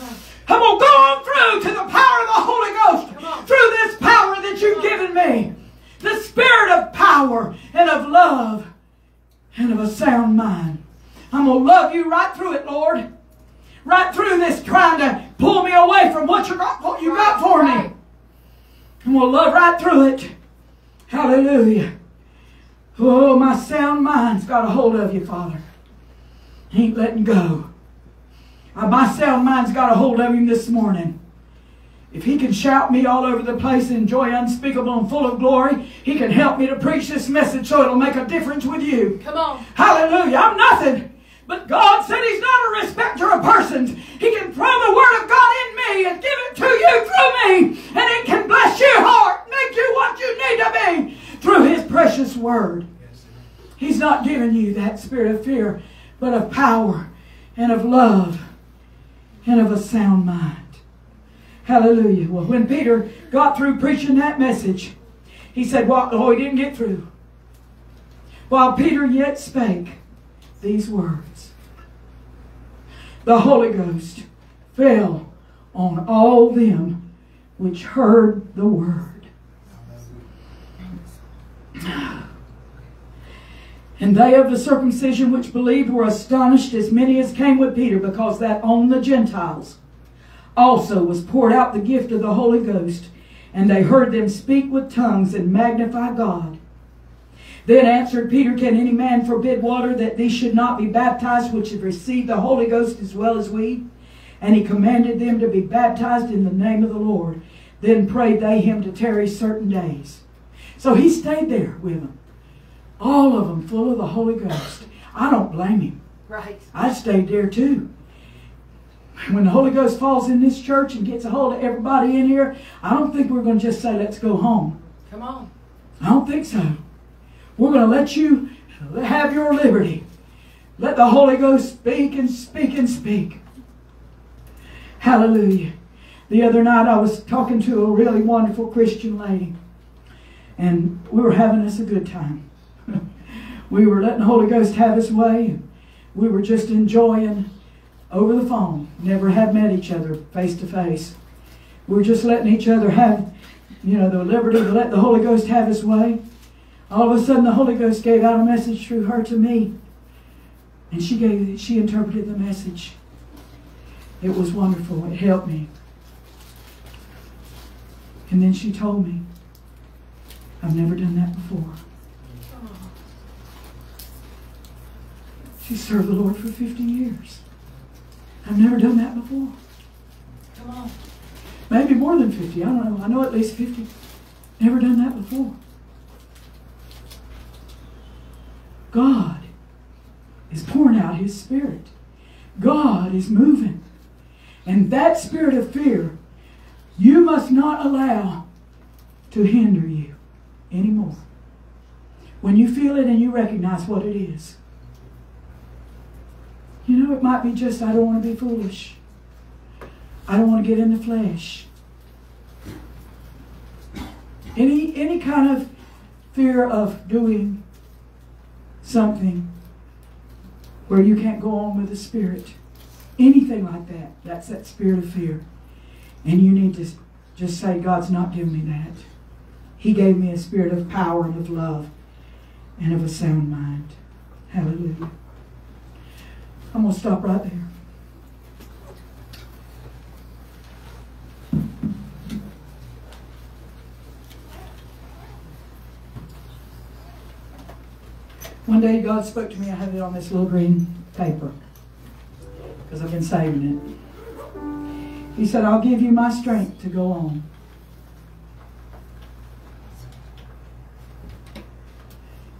I'm going to go on through to the power of the Holy Ghost. Through this power that you've given me. The spirit of power and of love and of a sound mind. I'm going to love you right through it, Lord. Right through this trying to pull me away from what you got, what you got for me. I'm going to love right through it. Hallelujah. Oh, my sound mind's got a hold of you, Father. Ain't letting go. My sound mind's got a hold of him this morning. If he can shout me all over the place in joy unspeakable and full of glory, he can help me to preach this message so it'll make a difference with you. Come on. Hallelujah. I'm nothing. But God said He's not a respecter of persons. He can throw the Word of God in me and give it to you through me. And it can bless your heart, make you what you need to be through His precious Word. He's not giving you that spirit of fear, but of power and of love and of a sound mind. Hallelujah. Well, when Peter got through preaching that message, he said, well, oh, he didn't get through. While Peter yet spake these words, the Holy Ghost fell on all them which heard the word. And they of the circumcision which believed were astonished, as many as came with Peter, because that on the Gentiles also was poured out the gift of the Holy Ghost. And they heard them speak with tongues and magnify God. Then answered Peter, Can any man forbid water that these should not be baptized, which have received the Holy Ghost as well as we? And he commanded them to be baptized in the name of the Lord. Then prayed they him to tarry certain days. So he stayed there with them. All of them full of the Holy Ghost. I don't blame him. Right. I stayed there too. When the Holy Ghost falls in this church and gets a hold of everybody in here, I don't think we're going to just say, let's go home. Come on. I don't think so. We're going to let you have your liberty. Let the Holy Ghost speak and speak and speak. Hallelujah. The other night I was talking to a really wonderful Christian lady, and we were having us a good time. We were letting the Holy Ghost have his way, we were just enjoying over the phone. Never had met each other face to face. We were just letting each other have, you know, the liberty to let the Holy Ghost have his way. All of a sudden, the Holy Ghost gave out a message through her to me, and she gave, she interpreted the message. It was wonderful. It helped me. And then she told me, I've never done that before. She served the Lord for 50 years. I've never done that before. Come on. Maybe more than 50. I don't know. I know at least 50. Never done that before. God is pouring out His Spirit. God is moving. And that spirit of fear, you must not allow to hinder you anymore. When you feel it and you recognize what it is. You know, it might be just, I don't want to be foolish. I don't want to get in the flesh. Any, any kind of fear of doing something where you can't go on with the Spirit. Anything like that, that's that spirit of fear. And you need to just say, God's not giving me that. He gave me a spirit of power and of love and of a sound mind. Hallelujah. I'm going to stop right there. One day God spoke to me. I had it on this little green paper because I've been saving it. He said, I'll give you my strength to go on.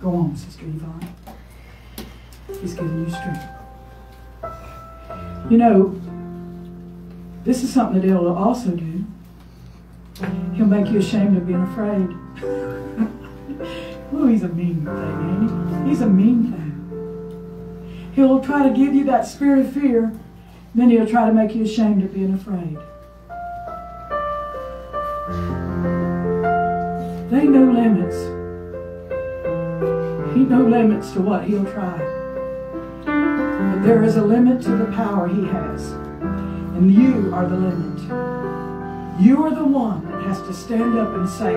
Go on, Sister Yvonne. He's giving you strength. You know, this is something that he'll also do. He'll make you ashamed of being afraid. oh, he's a mean thing, ain't he? He's a mean thing. He'll try to give you that spirit of fear, then he'll try to make you ashamed of being afraid. Ain't no limits. He no limits to what he'll try. There is a limit to the power he has. And you are the limit. You are the one that has to stand up and say,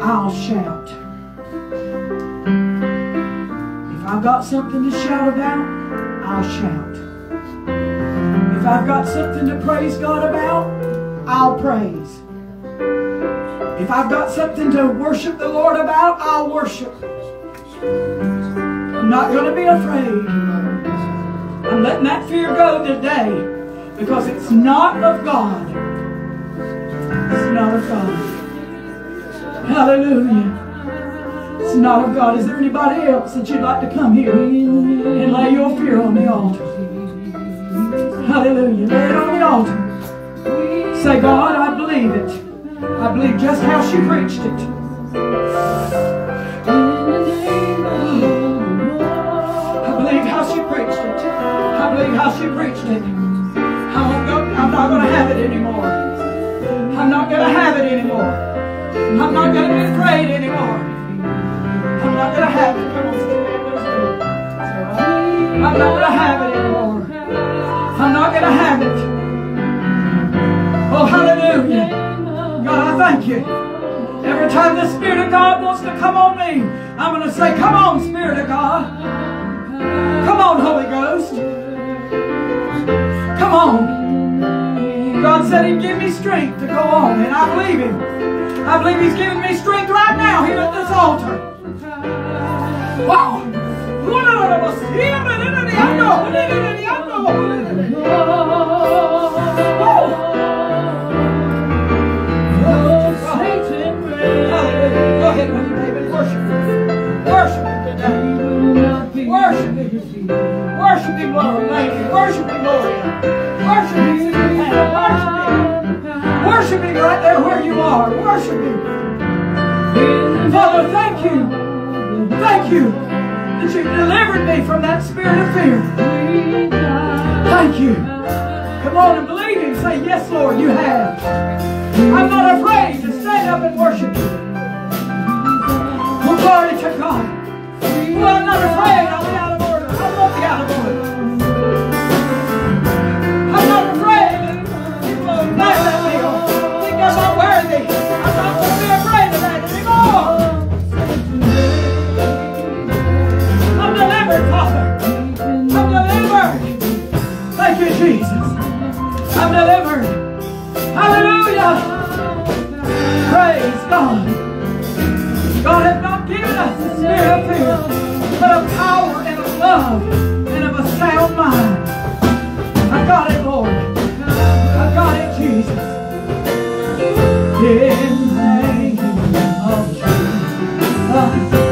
I'll shout. If I've got something to shout about, I'll shout. If I've got something to praise God about, I'll praise. If I've got something to worship the Lord about, I'll worship. I'm not going to be afraid. I'm letting that fear go today because it's not of God. It's not of God. Hallelujah. It's not of God. Is there anybody else that you'd like to come here and lay your fear on the altar? Hallelujah. Lay it on the altar. Say, God, I believe it. I believe just how she preached it. How she preached it. I'm, not going to have it anymore. I'm not going to have it anymore. I'm not going to be afraid anymore. I'm not going to have it. I'm not going to have it anymore. I'm not going to have it. Oh, hallelujah. God, I thank you. Every time the Spirit of God wants to come on me, I'm going to say, Come on, Spirit of God. Come on, Holy Ghost. Come on. God said He'd give me strength to go on, and I believe Him. I believe He's giving me strength right now here at this altar. Wow. Go Worship Him, Lord. Him, Lord. Worship Him, Hannah. Worship Him. Worship Him right there where you are. Worship Him. Father, thank you. Thank you that you delivered me from that spirit of fear. Thank you. Come on and believe Him. Say, Yes, Lord, you have. I'm not afraid to stand up and worship you. Oh, glory to God. Well, I'm not afraid God. God has not given us the spirit of fear, but of power and love of mind. I got it, Lord. I got it, Jesus. In the name of Jesus.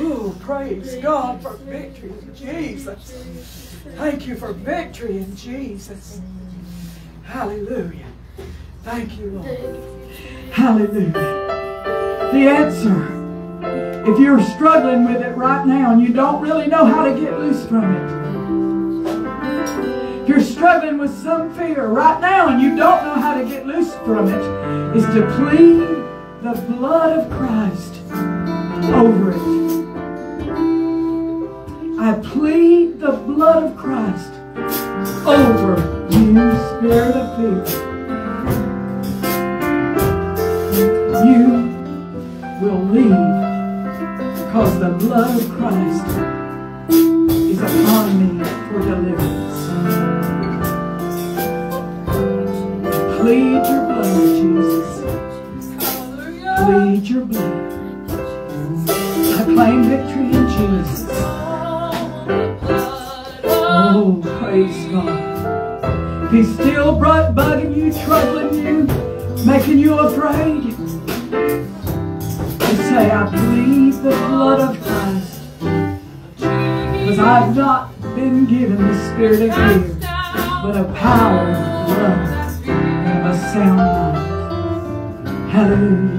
Oh, praise God for victory in Jesus. Thank you for victory in Jesus. Hallelujah. Thank you, Lord. Hallelujah. The answer. If you're struggling with it right now and you don't really know how to get loose from it, you're struggling with some fear right now and you don't know how to get loose from it, is to plead the blood of Christ over it. I plead the blood of Christ over you, spirit of fear. You will leave because the blood of Christ is upon me for deliverance. Jesus. Oh, praise God. If he's still brought bugging you, troubling you, making you afraid, just say, I plead the blood of Christ. Because I've not been given the spirit of fear, but of power, of love, and a sound mind. Hallelujah,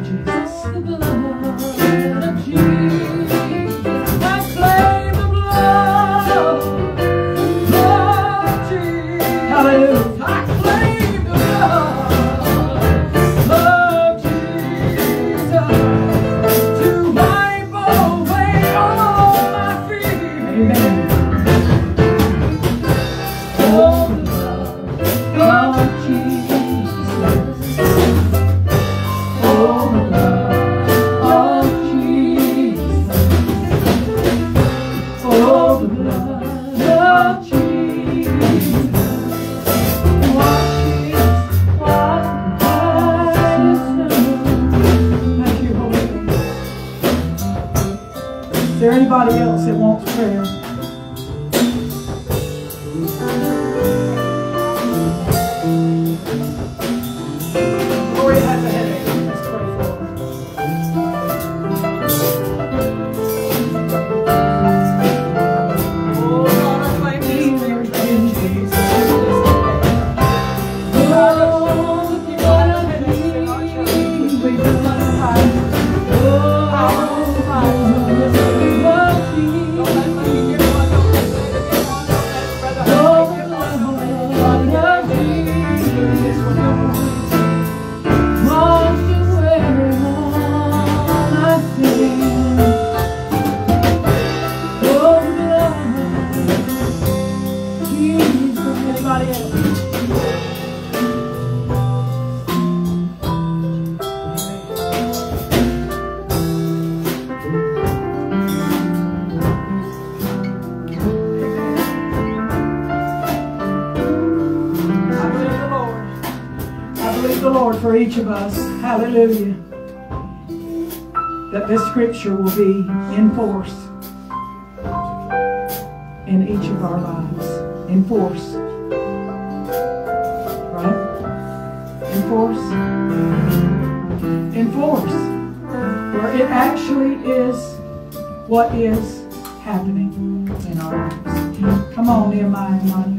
us. Hallelujah. That this scripture will be in force in each of our lives. In force. Right? In force. In force. Where it actually is what is happening in our lives. Come on, Nehemiah and.